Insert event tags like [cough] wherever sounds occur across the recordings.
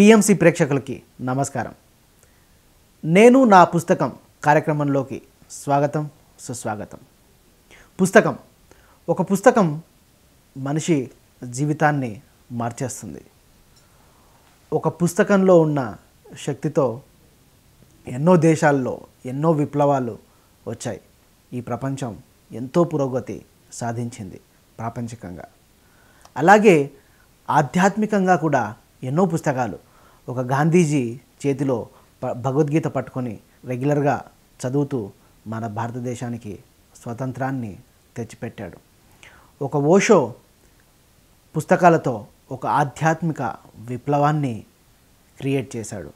PMC ప్రేక్షకులకి నమస్కారం. నేను నా పుస్తకం కార్యక్రమంలోకి స్వాగతం సుస్వాగతం. పుస్తకం ఒక పుస్తకం మనిషి జీవితాన్ని మార్చేస్తుంది. ఒక పుస్తకంలో ఉన్న శక్తితో ఎన్నో దేశాల్లో ఎన్నో విప్లవాలు వచ్చాయి. ఈ ప్రపంచం ఎంతో పురోగతి సాధించింది ప్రాపంచికంగా. అలాగే ఆధ్యాత్మికంగా కూడా ఎన్నో పుస్తకాలు ఒక గాంధీజీ చేతిలో భగవద్గీత పట్టుకొని రెగ్యులర్గా చదువుతూ మన భారతదేశానికి స్వతంత్రాన్ని తెచ్చిపెట్టాడు. ఒక ఓషో పుస్తకాలతో ఒక ఆధ్యాత్మిక విప్లవాన్ని క్రియేట్ చేశాడు.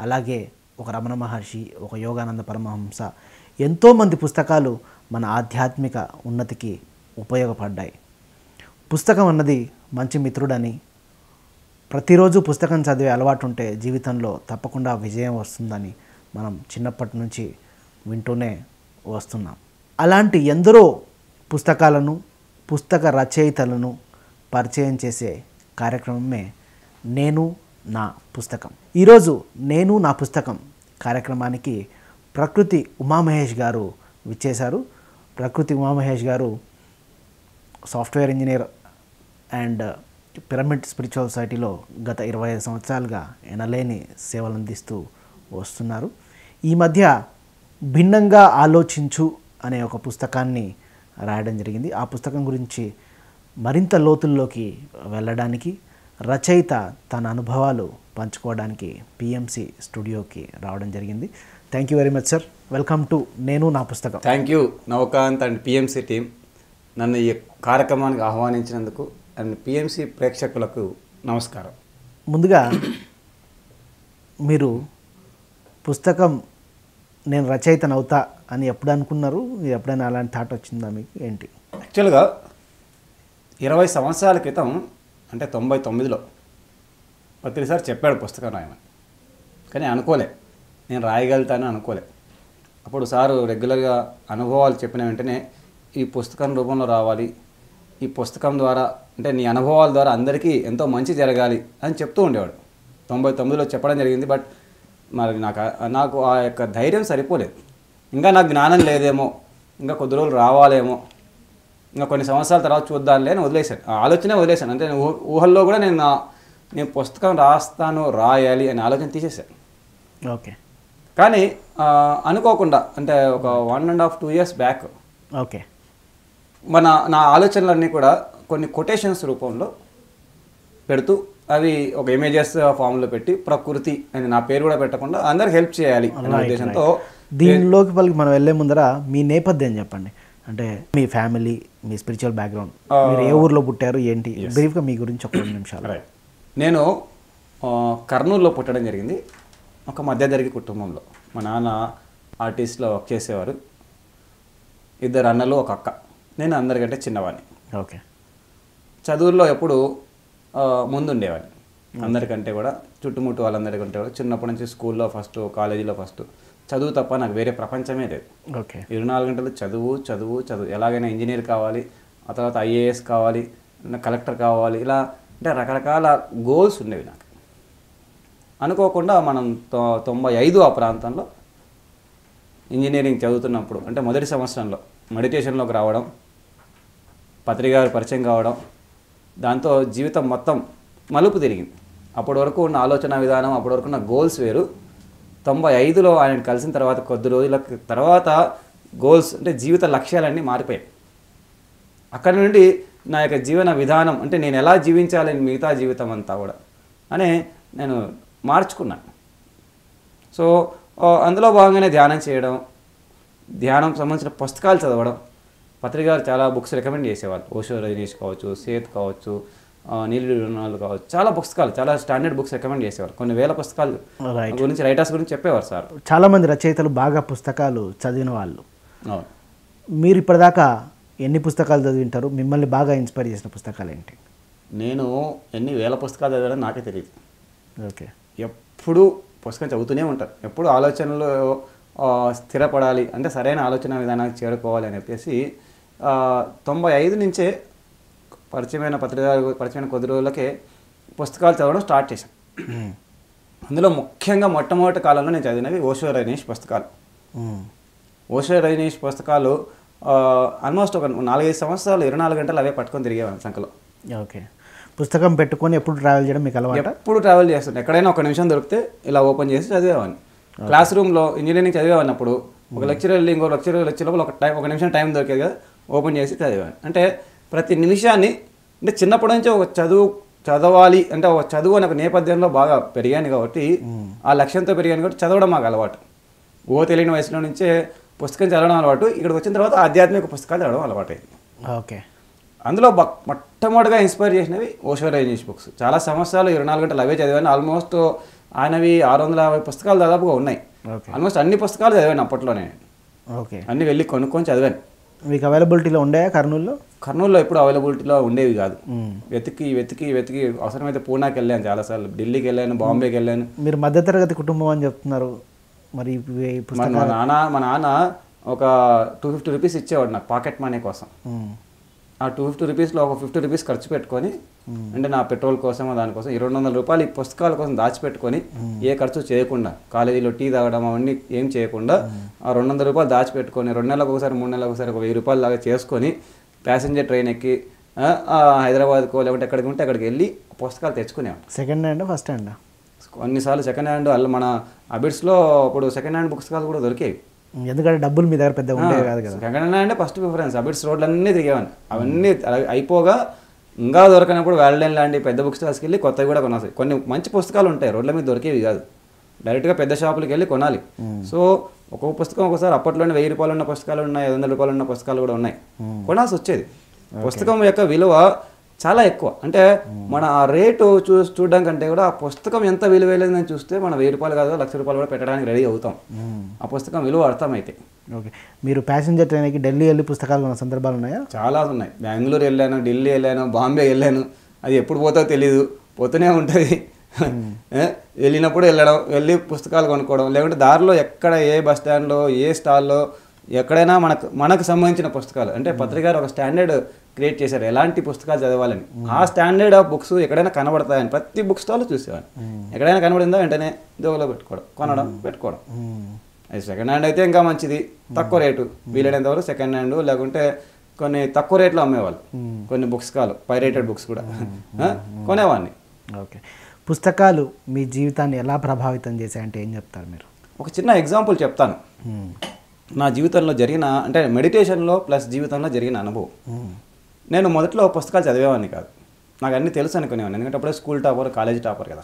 అలాగే ఒక రమణ మహర్షి ఒక యోగానంద పరమహంస ఎంతోమంది పుస్తకాలు మన ఆధ్యాత్మిక ఉన్నతికి ఉపయోగపడ్డాయి. పుస్తకం అన్నది మంచి మిత్రుడని ప్రతిరోజు పుస్తకం చదివే అలవాటు ఉంటే జీవితంలో తప్పకుండా విజయం వస్తుందని మనం చిన్నప్పటి నుంచి వింటూనే వస్తున్నాం. అలాంటి ఎందరో పుస్తకాలను పుస్తక రచయితలను పరిచయం చేసే కార్యక్రమమే నేను నా పుస్తకం. ఈరోజు నేను నా పుస్తకం కార్యక్రమానికి ప్రకృతి ఉమామహేష్ గారు విచ్చేశారు. ప్రకృతి ఉమామహేష్ గారు software engineer and pyramid spiritual సొసైటీలో గత ఇరవై ఐదు సంవత్సరాలుగా ఎనలేని సేవలు అందిస్తూ వస్తున్నారు. ఈ మధ్య భిన్నంగా ఆలోచించు అనే ఒక పుస్తకాన్ని రాయడం జరిగింది. ఆ పుస్తకం గురించి మరింత లోతుల్లోకి వెళ్ళడానికి రచయిత తన అనుభవాలు పంచుకోవడానికి పిఎంసి స్టూడియోకి రావడం జరిగింది. Thank you very much sir. Welcome to నేను నా పుస్తకం. Thank you Navakanth and PMC team నన్ను ఈ కార్యక్రమానికి ఆహ్వానించినందుకు అండ్ పిఎంసి ప్రేక్షకులకు నమస్కారం. ముందుగా మీరు పుస్తకం నేను రచయితను అవుతా అని ఎప్పుడు అనుకున్నారు? ఎప్పుడైనా అలాంటి థాట్ వచ్చిందా మీకు? ఏంటి? యాక్చువల్గా ఇరవై సంవత్సరాల క్రితం అంటే తొంభై తొమ్మిదిలో ప్రతిసారి చెప్పాడు పుస్తకం రాయమని. కానీ అనుకోలే. నేను రాయగలుగుతాను అనుకోలే. అప్పుడు సారు రెగ్యులర్గా అనుభవాలు చెప్పిన వెంటనే ఈ పుస్తకం రూపంలో రావాలి ఈ పుస్తకం ద్వారా అంటే నీ అనుభవాల ద్వారా అందరికీ ఎంతో మంచి జరగాలి అని చెప్తూ ఉండేవాడు. తొంభై తొమ్మిదిలో చెప్పడం జరిగింది బట్ మరి నాకు నాకు ఆ యొక్క ధైర్యం సరిపోలేదు. ఇంకా నాకు జ్ఞానం లేదేమో ఇంకా కొద్ది రోజులు రావాలేమో ఇంకా కొన్ని సంవత్సరాల తర్వాత చూద్దాంలే అని వదిలేశాను. ఆ ఆలోచనే వదిలేశాను. అంటే ఊహల్లో కూడా నేను నా- నేను పుస్తకం రాస్తాను రాయాలి అనే ఆలోచన తీసేశాను. ఓకే. కానీ అనుకోకుండా అంటే ఒక one and half two years back okay. మన నా ఆలోచనలన్నీ కూడా కొన్ని కొటేషన్స్ రూపంలో పెడుతూ అవి ఒక ఇమేజెస్ ఫామ్లో పెట్టి ప్రకృతి అని నా పేరు కూడా పెట్టకుండా అందరికి హెల్ప్ చేయాలి అనే ఉద్దేశంతో దీనిలోకి పలికి మనం వెళ్ళే ముందర మీ నేపథ్యం చెప్పండి. అంటే మీ ఫ్యామిలీ మీ స్పిరిచువల్ బ్యాక్గ్రౌండ్. మీరు ఏ ఊర్లో పుట్టారు ఏంటి? బ్రీఫ్గా మీ గురించి ఒక రెండు నిమిషాలు. నేను కర్నూలులో పుట్టడం జరిగింది. ఒక మధ్యతరగతి కుటుంబంలో. మా నాన్న ఆర్టిస్ట్లో వర్క్ చేసేవారు. ఇద్దరు అన్నలు ఒక అక్క. నేను అందరికంటే చిన్నవాడిని ఓకే. చదువుల్లో ఎప్పుడు ముందుండేవాడిని అందరికంటే కూడా చుట్టుముట్టు వాళ్ళందరికంటే కూడా చిన్నప్పటి నుంచి స్కూల్లో ఫస్ట్ కాలేజీలో ఫస్ట్. చదువు తప్ప నాకు వేరే ప్రపంచమే లేదు. ఓకే. ఇరవై నాలుగు గంటలు చదువు చదువు చదువు. ఎలాగైనా ఇంజనీర్ కావాలి ఆ తర్వాత ఐఏఎస్ కావాలి కలెక్టర్ కావాలి ఇలా అంటే రకరకాల గోల్స్ ఉండేవి నాకు. అనుకోకుండా మనం తొ- తొంభై ఐదు ఆ ప్రాంతంలో ఇంజనీరింగ్ చదువుతున్నప్పుడు అంటే మొదటి సంవత్సరంలో మెడిటేషన్లోకి రావడం పత్రికారు పరిచయం కావడం దాంతో జీవితం మొత్తం మలుపు తిరిగింది. అప్పటి వరకు ఉన్న ఆలోచన విధానం అప్పటి వరకు ఉన్న గోల్స్ వేరు. తొంభై ఐదులో ఆయన కలిసిన తర్వాత కొద్ది రోజుల తర్వాత గోల్స్ అంటే జీవిత లక్ష్యాలన్నీ మారిపోయాయి. అక్కడ నుండి నా యొక్క జీవన విధానం అంటే నేను ఎలా జీవించాలని మిగతా జీవితం అంతా కూడా అని నేను మార్చుకున్నాను. సో అందులో భాగంగానే ధ్యానం చేయడం ధ్యానం సంబంధించిన పుస్తకాలు చదవడం పత్రికారు చాలా బుక్స్ రికమెండ్ చేసేవాళ్ళు. ఓషో రజనీష్ కావచ్చు సేత్ కావచ్చు నీలి రుణాలు కావచ్చు చాలా పుస్తకాలు చాలా స్టాండర్డ్ బుక్స్ రికమెండ్ చేసేవారు. కొన్ని వేల పుస్తకాలు గురించి రైటర్స్ గురించి చెప్పేవారు సార్. చాలామంది రచయితలు బాగా పుస్తకాలు చదివిన వాళ్ళు. అవును. మీరు ఇప్పటిదాకా ఎన్ని పుస్తకాలు చదివింటారు? మిమ్మల్ని బాగా ఇన్స్పైర్ చేసిన పుస్తకాలు ఏంటి? నేను ఎన్ని వేల పుస్తకాలు చదివానో నాకే తెలియదు ఓకే. ఎప్పుడు పుస్తకం చదువుతూనే ఉంటారు ఎప్పుడు ఆలోచనలు స్థిరపడాలి అంటే సరైన ఆలోచన విధానానికి చేరుకోవాలి అని చెప్పేసి తొంభై ఐదు నుంచే పరిచయమైన పత్రిక పరిచయమైన కొద్ది రోజులకే పుస్తకాలు చదవడం స్టార్ట్ చేశాం అందులో ముఖ్యంగా మొట్టమొదటి కాలంలో నేను చదివినవి ఓషో రైనేష్ పుస్తకాలు. ఓషో రైనేష్ పుస్తకాలు ఆల్మోస్ట్ ఒక నాలుగైదు సంవత్సరాలు ఇరవై నాలుగు గంటలు అవే పట్టుకొని తిరిగేవాడిని సంఖలో. ఓకే. పుస్తకం పెట్టుకొని ఎప్పుడు ట్రావెల్ చేయడం మీకు అలవాట? ఎప్పుడు ట్రావెల్ చేస్తుంటే ఎక్కడైనా ఒక నిమిషం దొరికితే ఇలా ఓపెన్ చేసి చదివేవాడిని. క్లాస్ రూమ్లో ఇంజనీరింగ్ చదివేవాడినప్పుడు ఒక లెక్చర్ వెళ్ళి ఇంకో లెక్చర్ లెక్చర్ లోపల ఒక టైం ఒక నిమిషం టైం దొరికేది కదా. ఓపెన్ చేసి చదివేవాడిని అంటే ప్రతి నిమిషాన్ని అంటే చిన్నప్పటి నుంచి ఒక చదువు చదవాలి అంటే ఒక చదువు అనే ఒక నేపథ్యంలో బాగా పెరిగాను కాబట్టి ఆ లక్ష్యంతో పెరిగాను కాబట్టి చదవడం మాకు అలవాటు. ఓ తెలియని వయసులో నుంచే పుస్తకం చదవడం అలవాటు. ఇక్కడికి వచ్చిన తర్వాత ఆధ్యాత్మిక పుస్తకాలు చదవడం అలవాటు అయింది ఓకే. అందులో మొట్టమొదటిగా ఇన్స్పైర్ చేసినవి ఓషో రైనేష్ బుక్స్. చాలా సంవత్సరాలు ఇరవై నాలుగు గంటలు అవే చదివాను. ఆల్మోస్ట్ ఆయనవి ఆరు వందల యాభై పుస్తకాలు దాదాపుగా ఉన్నాయి. ఆల్మోస్ట్ అన్ని పుస్తకాలు చదివాను అప్పట్లోనే. ఓకే. అన్ని వెళ్ళి కొనుక్కొని చదివాను. మీకు అవైలబిలిటీలో ఉండే కర్నూలులో? కర్నూలులో ఎప్పుడు అవైలబిలిటీలో ఉండేవి కాదు. వెతికి వెతికి వెతికి అవసరమైతే పూనాకి వెళ్ళాను చాలాసార్లు ఢిల్లీకి వెళ్ళాను బాంబేకి వెళ్ళాను. మీరు మధ్యతరగతి కుటుంబం అని చెప్తున్నారు. మరి మా నాన్న మా నాన్న ఒక టూ ఫిఫ్టీ రూపీస్ ఇచ్చేవాడు నాకు పాకెట్ మనీ కోసం. ఆ టూ ఫిఫ్టీ రూపీస్లో ఒక ఫిఫ్టీ రూపీస్ ఖర్చు పెట్టుకొని అంటే నా పెట్రోల్ కోసం దానికోసం ఇరవై వందల రూపాయలు ఈ పుస్తకాల కోసం దాచిపెట్టుకొని ఏ ఖర్చు చేయకుండా కాలేజీలో టీ తాగడం అవన్నీ ఏం చేయకుండా ఆ రెండు వందల రూపాయలు దాచిపెట్టుకొని రెండు నెలలకు ఒకసారి మూడు నెలలకు ఒకసారి ఒక వెయ్యి రూపాయలు లాగా చేసుకొని ప్యాసింజర్ ట్రైన్ ఎక్కి హైదరాబాద్కో లేకుంటే ఎక్కడికి ఉంటే అక్కడికి వెళ్ళి పుస్తకాలు తెచ్చుకునేవాడు సెకండ్ హ్యాండ్ ఫస్ట్ హ్యాండ్ కొన్నిసార్లు సెకండ్ హ్యాండ్ అల్ల మన అబిడ్స్లో ఇప్పుడు సెకండ్ హ్యాండ్ పుస్తకాలు కూడా దొరికేవి. ఎందుకంటే డబ్బులు మీ దగ్గర పెద్దగా ఉండేవి కాదు కదా. హ్యాండ్ అంటే ఫస్ట్ ప్రిఫరెన్స్ అబిడ్స్ రోడ్లన్నీ తిరిగేవాడిని అవన్నీ అలా అయిపోగా ఇంకా దొరకనప్పుడు వ్యాలెన్ లాంటి పెద్ద బుక్ స్టాల్స్కి వెళ్ళి కొత్తవి కూడా కొనాలి కొన్ని మంచి పుస్తకాలు ఉంటాయి. రోడ్ల మీద దొరికేవి కాదు. డైరెక్ట్గా పెద్ద షాపులకి వెళ్ళి కొనాలి. సో ఒక్కొక్క పుస్తకం ఒకసారి అప్పట్లోనే వెయ్యి రూపాయలు ఉన్న పుస్తకాలు ఉన్నాయి ఐదు వందల రూపాయలు ఉన్న పుస్తకాలు కూడా ఉన్నాయి. కొనాల్సి వచ్చేది. పుస్తకం యొక్క విలువ చాలా ఎక్కువ. అంటే మన ఆ రేటు చూ చూడడం కంటే కూడా ఆ పుస్తకం ఎంత విలువైనదని చూస్తే మనం వెయ్యి రూపాయలు కాదు లక్ష రూపాయలు కూడా పెట్టడానికి రెడీ అవుతాం. ఆ పుస్తకం విలువ అర్థమైతే. ఓకే. మీరు ప్యాసింజర్ ట్రైన్కి ఢిల్లీ వెళ్ళి పుస్తకాలు కొన్న సందర్భాలు ఉన్నాయా? చాలా ఉన్నాయి. బెంగళూరు వెళ్ళాను ఢిల్లీ వెళ్ళాను బాంబే వెళ్ళాను. అది ఎప్పుడు పోతో తెలియదు పోతూనే ఉంటుంది. వెళ్ళినప్పుడు వెళ్ళడం వెళ్ళి పుస్తకాలు కొనుక్కోవడం లేకుంటే దారిలో ఎక్కడ ఏ బస్ స్టాండ్లో ఏ స్టాల్లో ఎక్కడైనా మనకు మనకు సంబంధించిన పుస్తకాలు. అంటే పత్రికారు ఒక స్టాండర్డ్ క్రియేట్ చేశారు. ఎలాంటి పుస్తకాలు చదవాలని. ఆ స్టాండర్డ్ ఆఫ్ బుక్స్ ఎక్కడైనా కనబడతాయని ప్రతి బుక్ స్టాల్ చూసేవాడిని. ఎక్కడైనా కనబడిందా వెంటనే దోవలో పెట్టుకోవడం కొనడం పెట్టుకోవడం. అది సెకండ్ హ్యాండ్ అయితే ఇంకా మంచిది. తక్కువ రేటు. వీలైనంత వరకు సెకండ్ హ్యాండ్ లేకుంటే కొన్ని తక్కువ రేట్లో అమ్మేవాళ్ళు. కొన్ని బుక్స్ కాలు పైరేటెడ్ బుక్స్ కూడా. [laughs] కొనేవాడిని. ఓకే. పుస్తకాలు మీ జీవితాన్ని ఎలా ప్రభావితం చేశాయంటే ఏం చెప్తారు మీరు? ఒక చిన్న ఎగ్జాంపుల్ చెప్తాను. నా జీవితంలో జరిగిన అంటే మెడిటేషన్లో ప్లస్ జీవితంలో జరిగిన అనుభవం. నేను మొదట్లో పుస్తకాలు చదివేవాడిని కాదు. నాకు అన్నీ తెలుసు అనుకునేవాడిని. ఎందుకంటే అప్పుడే స్కూల్ టాపర్ కాలేజ్ టాపర్ కదా?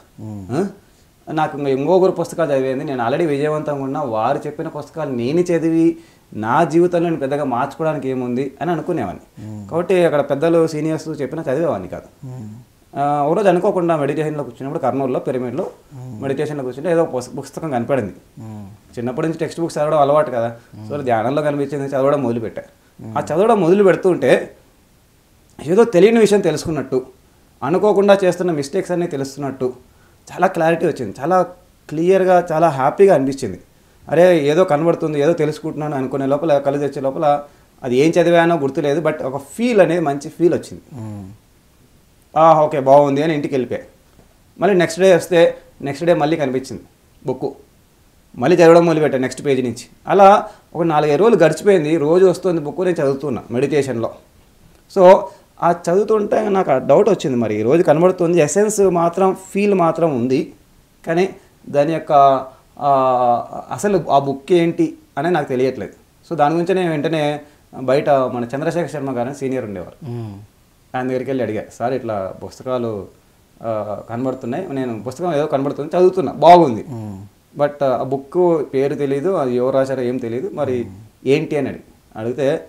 నాకు ఇంకా ఇంకొకరు పుస్తకాలు చదివేది. నేను ఆల్రెడీ విజయవంతంగా ఉన్నా వారు చెప్పిన పుస్తకాలు నేను చదివి నా జీవితంలో నేను పెద్దగా మార్చుకోవడానికి ఏముంది అని అనుకునేవాడిని. కాబట్టి అక్కడ పెద్దలు సీనియర్స్ చెప్పినా చదివేవాడిని కాదు. ఒకరోజు అనుకోకుండా మెడిటేషన్లో కూర్చున్నప్పుడు కర్నూలులో పిరమిడ్లో మెడిటేషన్లో కూర్చుంటే ఏదో పుస్- పుస్తకం కనపడింది. చిన్నప్పటి నుంచి టెక్స్ట్ బుక్స్ చదవడం అలవాటు కదా. సో ధ్యానంలో కనిపించింది చదవడం మొదలుపెట్టా. ఆ చదవడం మొదలు పెడుతుంటే ఏదో తెలియని విషయం తెలుసుకున్నట్టు అనుకోకుండా చేస్తున్న మిస్టేక్స్ అన్నీ తెలుస్తున్నట్టు చాలా క్లారిటీ వచ్చింది. చాలా క్లియర్గా చాలా హ్యాపీగా అనిపించింది. అరే ఏదో కనబడుతుంది ఏదో తెలుసుకుంటున్నాను అనుకునే లోపల కళ్ళు తెచ్చే లోపల అది ఏం చదివానో గుర్తులేదు బట్ ఒక ఫీల్ అనేది మంచి ఫీల్ వచ్చింది. ఆ, ఓకే బాగుంది అని ఇంటికి వెళ్ళిపోయా. మళ్ళీ నెక్స్ట్ డే వస్తే నెక్స్ట్ డే మళ్ళీ కనిపించింది బుక్ మళ్ళీ చదవడం మొదలుపెట్టా నెక్స్ట్ పేజీ నుంచి. అలా ఒక నాలుగైదు రోజులు గడిచిపోయింది. రోజు వస్తుంది బుక్ నేను చదువుతున్నా మెడిటేషన్లో సో ఆ చదువుతుంటే నాకు ఆ డౌట్ వచ్చింది మరి. ఈ రోజు కనబడుతుంది. ఎసెన్స్ మాత్రం ఫీల్ మాత్రం ఉంది. కానీ దాని యొక్క అసలు ఆ బుక్ ఏంటి అనేది నాకు తెలియట్లేదు. సో దాని గురించి నేను వెంటనే బయట మన చంద్రశేఖర్ శర్మ గారని సీనియర్ ఉండేవారు. ఆయన దగ్గరికి వెళ్ళి అడిగా సార్ ఇట్లా పుస్తకాలు కనబడుతున్నాయి. నేను పుస్తకం ఏదో కనబడుతుంది చదువుతున్నా. బాగుంది. బట్ ఆ బుక్ పేరు తెలియదు అది ఎవరు రాశారో ఏం తెలియదు మరి ఏంటి? అని అడిగి అడిగితే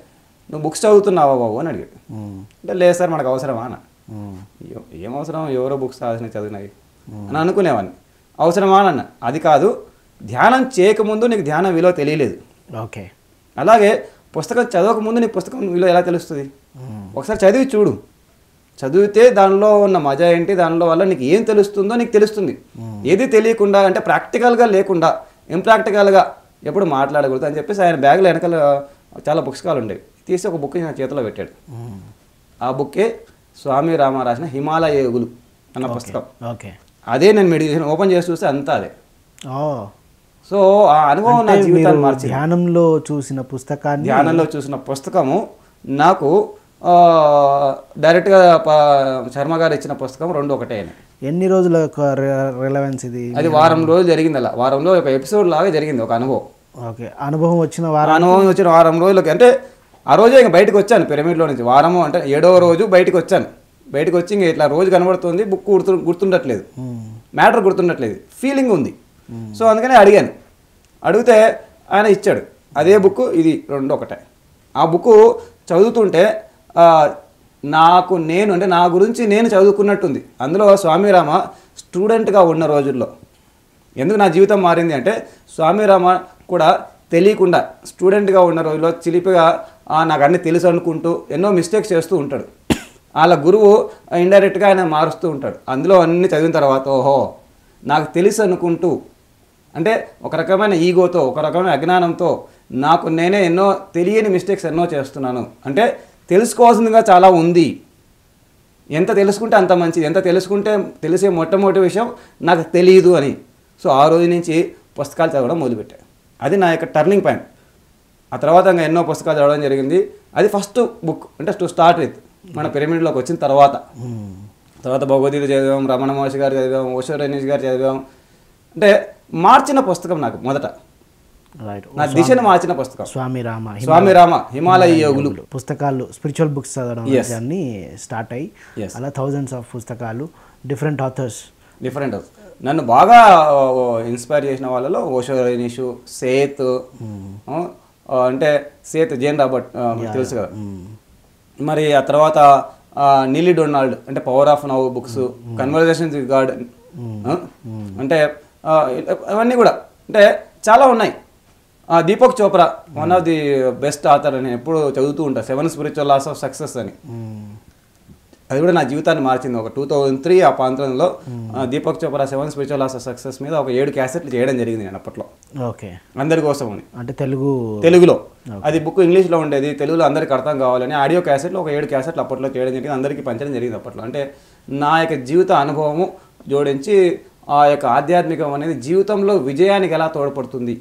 నువ్వు బుక్స్ చదువుతున్నావా బాబు? అని అడిగాడు. అంటే లేదు సార్ మనకు అవసరమా? అన్న. "ఏ- అవసరం? ఎవరో బుక్స్ రాసిన చదివినవి? అని అనుకునేవాడిని. అవసరమా? అని అన్న. అది కాదు ధ్యానం చేయకముందు నీకు ధ్యానం విలువ తెలియలేదు. ఓకే. అలాగే పుస్తకం చదవక ముందు నీకు పుస్తకం విలువ ఎలా తెలుస్తుంది? ఒకసారి చదివి చూడు. చదివితే దానిలో ఉన్న మజా ఏంటి? దానిలో వల్ల నీకు ఏం తెలుస్తుందో నీకు తెలుస్తుంది. ఏది తెలియకుండా అంటే ప్రాక్టికల్గా లేకుండా ఇంప్రాక్టికల్గా ఎప్పుడు మాట్లాడకూడదు అని చెప్పేసి ఆయన బ్యాగ్లో వెనకాల చాలా పుస్తకాలు ఉండేవి తీసి ఒక బుక్ నా చేతిలో పెట్టాడు. ఆ బుక్కే స్వామి రామ రాసిన హిమాలయ యోగులు అన్న పుస్తకం. ఓకే. అదే నేను మెడిటేషన్ ఓపెన్ చేసి చూస్తే అంతా అదే. సో ఆ అనుభవం నా జీవితాన్ని మీరు మార్చింది. ధ్యానంలో చూసిన పుస్తకాన్ని ధ్యానంలో చూసిన పుస్తకము నాకు డైరెక్ట్గా శర్మ గారు ఇచ్చిన పుస్తకం రెండు ఒకటే. ఎన్ని రోజుల రిలవెన్స్ ఇది? అది వారం రోజులు జరిగింది అలా. వారంలో ఒక ఎపిసోడ్ లాగా జరిగింది ఒక అనుభవం. ఓకే. అనుభవం వచ్చిన వారం అనుభవం వచ్చిన వారం రోజులకి. అంటే ఆ రోజే ఇంక బయటకు వచ్చాను పిరమిడ్లో నుంచి. వారము అంటే ఏడవ రోజు బయటకు వచ్చాను. బయటకు వచ్చి ఇంక ఇట్లా రోజు కనబడుతుంది బుక్ గుర్తు గుర్తుండట్లేదు. మ్యాటర్ గుర్తుండట్లేదు. ఫీలింగ్ ఉంది. సో అందుకనే అడిగాను. అడిగితే ఆయన ఇచ్చాడు. అదే బుక్ ఇది రెండు ఒకటే ఆ బుక్ చదువుతుంటే నాకు నేను అంటే నా గురించి నేను చదువుకున్నట్టుంది. అందులో స్వామిరామ స్టూడెంట్గా ఉన్న రోజుల్లో. ఎందుకు నా జీవితం మారింది అంటే స్వామిరామ కూడా తెలియకుండా స్టూడెంట్గా ఉన్న రోజుల్లో చిలిపిగా నాకు అన్నీ తెలుసు అనుకుంటూ ఎన్నో మిస్టేక్స్ చేస్తూ ఉంటాడు. వాళ్ళ గురువు ఇండైరెక్ట్గా ఆయన మారుస్తూ ఉంటాడు. అందులో అన్ని చదివిన తర్వాత ఓహో నాకు తెలుసు అనుకుంటూ అంటే ఒక రకమైన ఈగోతో ఒక రకమైన అజ్ఞానంతో నాకు నేనే ఎన్నో తెలియని మిస్టేక్స్ ఎన్నో చేస్తున్నాను. అంటే తెలుసుకోవాల్సిందిగా చాలా ఉంది. ఎంత తెలుసుకుంటే అంత మంచిది ఎంత తెలుసుకుంటే తెలిసే మొట్టమొదటి విషయం నాకు తెలియదు అని. సో ఆ రోజు నుంచి పుస్తకాలు చదవడం మొదలుపెట్టాను అది నా యొక్క టర్నింగ్ పాయింట్ ఆ తర్వాత ఇంకా ఎన్నో పుస్తకాలు చదవడం జరిగింది. అది ఫస్ట్ బుక్ అంటే టు స్టార్ట్ విత్. మన పిరమిడ్లోకి వచ్చిన తర్వాత. తర్వాత భగవద్గీత చదివాం రమణ మహర్షి గారు చదివాం ఓషో రణీష్ గారు చదివాం. అంటే మార్చిన పుస్తకం నాకు మొదట. రైట్ నా దిశను మార్చిన పుస్తకం. స్వామి రామ స్వామి రామ హిమాలయ యోగులు. పుస్తకాలు స్పిరిచువల్ బుక్స్ చదవడం. అన్ని స్టార్ట్ అయ్యి. అలా థౌజండ్స్ ఆఫ్ పుస్తకాలు డిఫరెంట్ ఆథర్స్ డిఫరెంట్ నన్ను బాగా ఇన్స్పైర్ చేసిన వాళ్ళలో ఓషో రైనిషు సేత్ ఆ, అంటే సేత్ జేన్ రాబర్ట్ తెలుసు కదా. మరి ఆ తర్వాత నీలి డొనాల్డ్ అంటే power of now books conversation with God అంటే అవన్నీ కూడా. అంటే చాలా ఉన్నాయి. Deepak Chopra one of the best author అని ఎప్పుడు చదువుతూ ఉంటా. Seven spiritual laws of success అని. అది కూడా నా జీవితాన్ని మార్చింది. ఒక టూ థౌజండ్ త్రీ ఆ ప్రాంతంలో Deepak Chopra seven spiritual of success మీద ఒక ఏడు క్యాసెట్లు చేయడం జరిగింది నేను అప్పట్లో. ఓకే. అందరి కోసం అంటే తెలుగు తెలుగులో. అది బుక్ ఇంగ్లీష్లో ఉండేది తెలుగులో అందరికి అర్థం కావాలని ఆడియో క్యాసెట్లు ఒక ఏడు క్యాసెట్లు అప్పట్లో చేయడం జరిగింది అందరికీ పంచడం జరిగింది అప్పట్లో. అంటే నా యొక్క జీవిత అనుభవము జోడించి ఆ యొక్క ఆధ్యాత్మికం అనేది జీవితంలో విజయానికి ఎలా తోడ్పడుతుంది?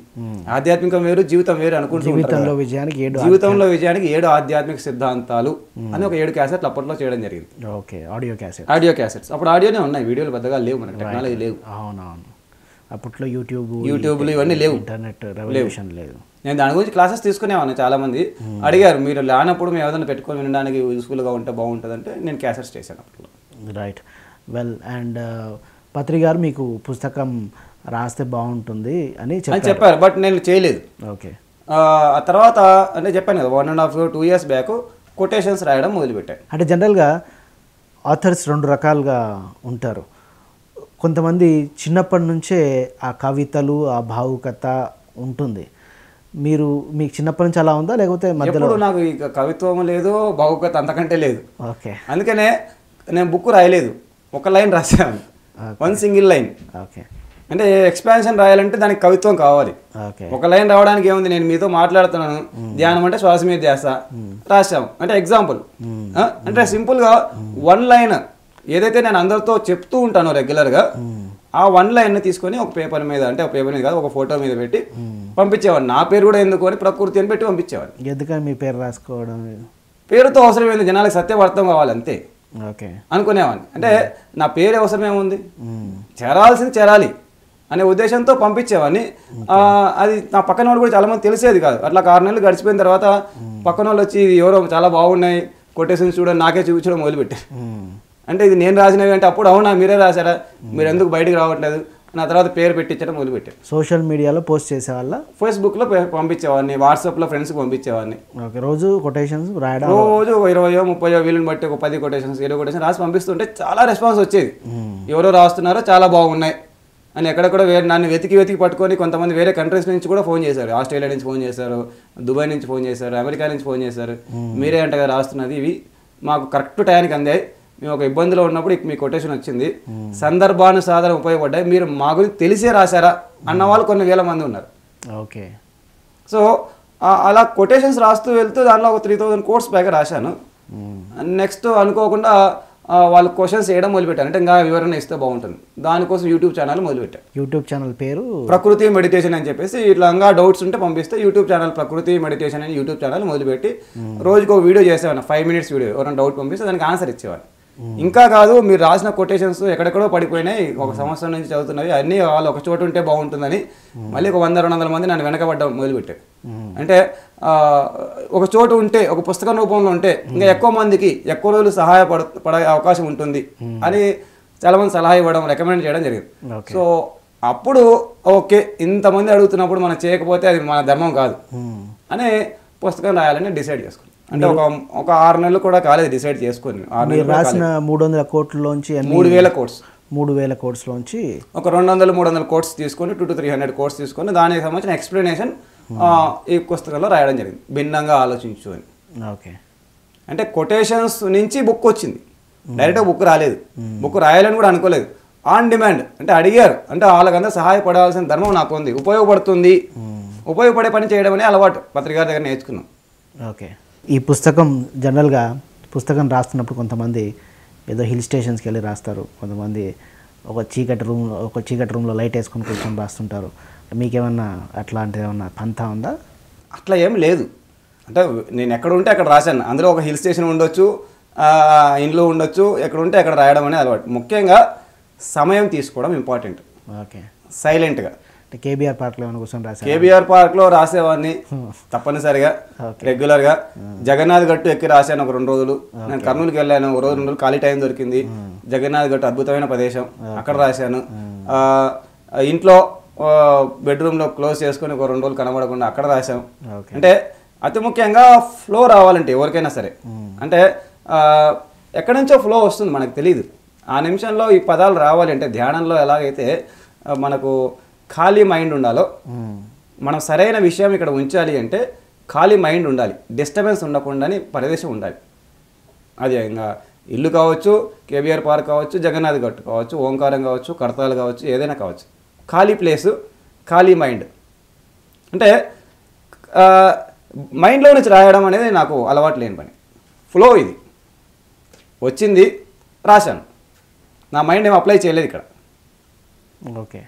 ఆధ్యాత్మికం వేరు జీవితం వేరు అనుకుంటూ జీవితంలో. విజయానికి ఏడు జీవితంలో విజయానికి ఏడు ఆధ్యాత్మిక సిద్ధాంతాలు అని ఒక ఏడు క్యాసెట్లు అప్పట్లో చేయడం జరిగింది. Okay audio cassette audio cassettes. అప్పుడు ఆడియోనే ఉన్నాయి వీడియోలు పెద్దగా లేవు మనకి టెక్నాలజీ లేవు. అవునవును. అప్పట్లో యూట్యూబ్ యూట్యూబ్లు ఇవన్నీ లేవు. ఇంటర్నెట్ రెవల్యూషన్ లేదు. నేను దాని గురించి క్లాసెస్ తీసుకునేవాడిని చాలా మంది అడిగారు మీరు లేనప్పుడు మేము ఏదైనా పెట్టుకొని వినడానికి యూస్ఫుల్గా ఉంటే బాగుంటుంది అంటే నేను క్యాసెట్స్ చేశాను అప్పట్లో. రైట్ వెల్ అండ్ పత్రి గారు మీకు పుస్తకం రాస్తే బాగుంటుంది అని చెప్పారు. బట్ నేను చేయలేదు. ఓకే. ఆ తర్వాత అంటే చెప్పాను కదా one and half two years back quotations రాయడం మొదలుపెట్టాను అంటే జనరల్గా ఆథర్స్ రెండు రకాలుగా ఉంటారు. కొంతమంది చిన్నప్పటి నుంచే ఆ కవితలు ఆ భావుకత ఉంటుంది. మీరు మీకు చిన్నప్పటి నుంచి అలా ఉందా లేకపోతే మధ్యలో? నాకు ఇక కవిత్వం లేదు భావుకత అంతకంటే లేదు. ఓకే. అందుకనే నేను బుక్ రాయలేదు. ఒక లైన్ రాశాను. వన్ సింగిల్ లైన్ ఓకే అంటే ఎక్స్పాన్షన్ రాయాలంటే దానికి కవిత్వం కావాలి. ఒక లైన్ రావడానికి ఏముంది? నేను మీతో మాట్లాడుతున్నాను. ధ్యానం అంటే శ్వాస మీద ధ్యాస రాశాం అంటే ఎగ్జాంపుల్ అంటే సింపుల్గా వన్ లైన్ ఏదైతే నేను అందరితో చెప్తూ ఉంటానో రెగ్యులర్గా ఆ వన్ లైన్ తీసుకొని ఒక పేపర్ మీద అంటే ఒక పేపర్ మీద కాదు ఒక ఫోటో మీద పెట్టి పంపించేవాడిని. నా పేరు కూడా ఎందుకు అని ప్రకృతి అని పెట్టి పంపించేవాడిని. ఎందుకని మీ పేరు రాసుకోవడం? పేరుతో అవసరం ఏంది జనాలకు సత్యం అర్థం కావాలి అంతే. అనుకునేవాడిని. అంటే నా పేరు అవసరం ఏముంది చేరాల్సింది చేరాలి అనే ఉద్దేశంతో పంపించేవాడిని. అది నా పక్కన వాళ్ళు కూడా చాలా మంది తెలిసేది కాదు. అట్లా ఆరు నెలలు గడిచిపోయిన తర్వాత పక్కన వాళ్ళు వచ్చి ఎవరో చాలా బాగున్నాయి కొటేషన్స్ చూడండి నాకే చూపించడం మొదలుపెట్టారు. అంటే ఇది నేను రాసినవి అంటే అప్పుడు అవునా మీరే రాశారా? మీరు ఎందుకు బయటికి రావట్లేదు? నా తర్వాత పేరు పెట్టించడం మొదలుపెట్టారు సోషల్ మీడియాలో పోస్ట్ చేసే వాళ్ళ ఫేస్బుక్లో పె- పంపించేవాడిని వాట్సాప్లో ఫ్రెండ్స్కి పంపించేవాడిని. ఓకే రోజు కొటేషన్స్ రాయడం రోజు ఇరవయో ముప్పయో వీళ్ళని బట్టి ఒక పది కొటేషన్స్ ఇరవై కొటేషన్ రాసి పంపిస్తుంటే చాలా రెస్పాన్స్ వచ్చేది. ఎవరో రాస్తున్నారో చాలా బాగున్నాయి. అని ఎక్కడెక్కడ వేరే నన్ను వెతికి వెతికి పట్టుకొని కొంతమంది వేరే కంట్రీస్ నుంచి కూడా ఫోన్ చేశారు. ఆస్ట్రేలియా నుంచి ఫోన్ చేశారు దుబాయ్ నుంచి ఫోన్ చేశారు అమెరికా నుంచి ఫోన్ చేశారు. మీరే అంట రాస్తున్నది ఇవి మాకు కరెక్ట్ టైంకి అందాయి. మేము ఒక ఇబ్బందిలో ఉన్నప్పుడు మీ కొటేషన్ వచ్చింది. సందర్భానుసారం ఉపయోగపడ్డాయి. మీరు మా గురించి తెలిసే రాశారా? అన్న వాళ్ళు కొన్ని వేల మంది ఉన్నారు. ఓకే. సో అలా కొటేషన్స్ రాస్తూ వెళ్తూ దానిలో ఒక త్రీ థౌజండ్ కోర్స్ పైగా రాశాను. నెక్స్ట్ అనుకోకుండా వాళ్ళు క్వశ్చన్స్ చేయడం మొదలుపెట్టారు. అంటే ఇంకా వివరణ ఇస్తే బాగుంటుంది. దానికోసం యూట్యూబ్ ఛానల్ మొదలుపెట్టారు. యూట్యూబ్ ఛానల్ పేరు? ప్రకృతి మెడిటేషన్ అని చెప్పేసి ఇట్లా ఇంకా డౌట్స్ ఉంటే పంపిస్తే యూట్యూబ్ ఛానల్ ప్రకృతి మెడిటేషన్ అని యూట్యూబ్ ఛానల్ మొదలుపెట్టి రోజుకు ఒక వీడియో చేసేవాడిని. ఫైవ్ మినిట్స్ వీడియో ఎవరైనా డౌట్ పంపిస్తే దానికి ఆన్సర్ ఇచ్చేవాడిని. ఇంకా కాదు మీరు రాసిన కొటేషన్స్ ఎక్కడెక్కడో పడిపోయినాయి. ఒక సంవత్సరం నుంచి చదువుతున్నవి. అన్నీ వాళ్ళు ఒక చోట ఉంటే బాగుంటుందని మళ్ళీ ఒక వంద రెండు వందల మంది నన్ను వెనకబడ్డం మొదలుపెట్టారు. అంటే ఒక చోటు ఉంటే ఒక పుస్తకం రూపంలో ఉంటే ఇంకా ఎక్కువ మందికి ఎక్కువ రోజులు సహాయపడ పడే అవకాశం ఉంటుంది అని చాలా మంది సలహా ఇవ్వడం రికమెండ్ చేయడం జరిగింది. సో అప్పుడు ఓకే ఇంతమంది అడుగుతున్నప్పుడు మనం చేయకపోతే అది మన ధర్మం కాదు. అని పుస్తకం రాయాలని డిసైడ్ చేసుకున్నాను అంటే ఒక ఒక ఆరు నెలలు కూడా కాలేదు డిసైడ్ చేసుకుని. ఆరు నెలలు రాసిన మూడు వందల కోట్లలోంచి మూడు వేల కోర్స్ మూడు వేల కోట్స్లోంచి ఒక రెండు వందలు మూడు వందల కోర్స్ తీసుకొని two to three hundred course తీసుకొని దానికి సంబంధించిన ఎక్స్ప్లెనేషన్ ఈ పుస్తకంలో రాయడం జరిగింది. భిన్నంగా ఆలోచించు అని. ఓకే. అంటే కొటేషన్స్ నుంచి బుక్ వచ్చింది. డైరెక్ట్గా బుక్ రాలేదు. బుక్ రాయాలని కూడా అనుకోలేదు. ఆన్ డిమాండ్ అంటే అడిగారు. అంటే వాళ్ళకంతా సహాయపడాల్సిన ధర్మం నాకు ఉంది. ఉపయోగపడుతుంది. ఉపయోగపడే పని చేయడం అనే అలవాటు పత్రికారి దగ్గర నేర్చుకున్నాం. ఓకే. ఈ పుస్తకం జనరల్గా పుస్తకం రాస్తున్నప్పుడు కొంతమంది ఏదో హిల్ స్టేషన్స్కి వెళ్ళి రాస్తారు. కొంతమంది ఒక చీకటి రూమ్ ఒక చీకటి రూమ్లో లైట్ వేసుకొని కూర్చొని రాస్తుంటారు. మీకేమన్నా అట్లాంటిది ఏమన్నా పంతా ఉందా? అట్లా ఏం లేదు. అంటే నేను ఎక్కడ ఉంటే అక్కడ రాశాను. అందులో ఒక హిల్ స్టేషన్ ఉండొచ్చు ఇంట్లో ఉండొచ్చు ఎక్కడ ఉంటే అక్కడ రాయడం అనేది అలవాటు. ముఖ్యంగా సమయం తీసుకోవడం ఇంపార్టెంట్. ఓకే. సైలెంట్గా. అంటే కేబీఆర్ పార్క్లో ఏమైనా కూర్చొని రాశారు? కేబీఆర్ పార్క్లో రాసేవాడిని తప్పనిసరిగా Okay. రెగ్యులర్గా. జగన్నాథ్ గట్టు ఎక్కి రాశాను ఒక రెండు రోజులు. నేను కర్నూలుకి వెళ్ళాను ఒక రోజు రెండు రోజులు ఖాళీ టైం దొరికింది. జగన్నాథ్ గట్టు అద్భుతమైన ప్రదేశం. అక్కడ రాశాను. ఇంట్లో బెడ్రూమ్లో క్లోజ్ చేసుకొని ఒక రెండు రోజులు కనబడకుండా అక్కడ రాశాం. అంటే అతి ముఖ్యంగా ఫ్లో రావాలంటే ఎవరికైనా సరే. అంటే ఎక్కడి నుంచో ఫ్లో వస్తుంది మనకు తెలియదు ఆ నిమిషంలో ఈ పదాలు రావాలి అంటే ధ్యానంలో ఎలాగైతే మనకు ఖాళీ మైండ్ ఉండాలో? మనం సరైన విషయం ఇక్కడ ఉంచాలి అంటే ఖాళీ మైండ్ ఉండాలి. డిస్టర్బెన్స్ ఉండకుండాని ప్రదేశం ఉండాలి. అది ఇంకా ఇల్లు కావచ్చు కేబీఆర్ పార్క్ కావచ్చు జగన్నాథ్ గట్టు కావచ్చు ఓంకారం కావచ్చు కడతాలు కావచ్చు ఏదైనా కావచ్చు. ఖాళీ ప్లేసు ఖాళీ మైండ్. అంటే మైండ్లో నుంచి రాయడం అనేది నాకు అలవాటు లేని పని. ఫ్లో ఇది. వచ్చింది రాశాను. నా మైండ్ ఏం అప్లై చేయలేదు ఇక్కడ. ఓకే.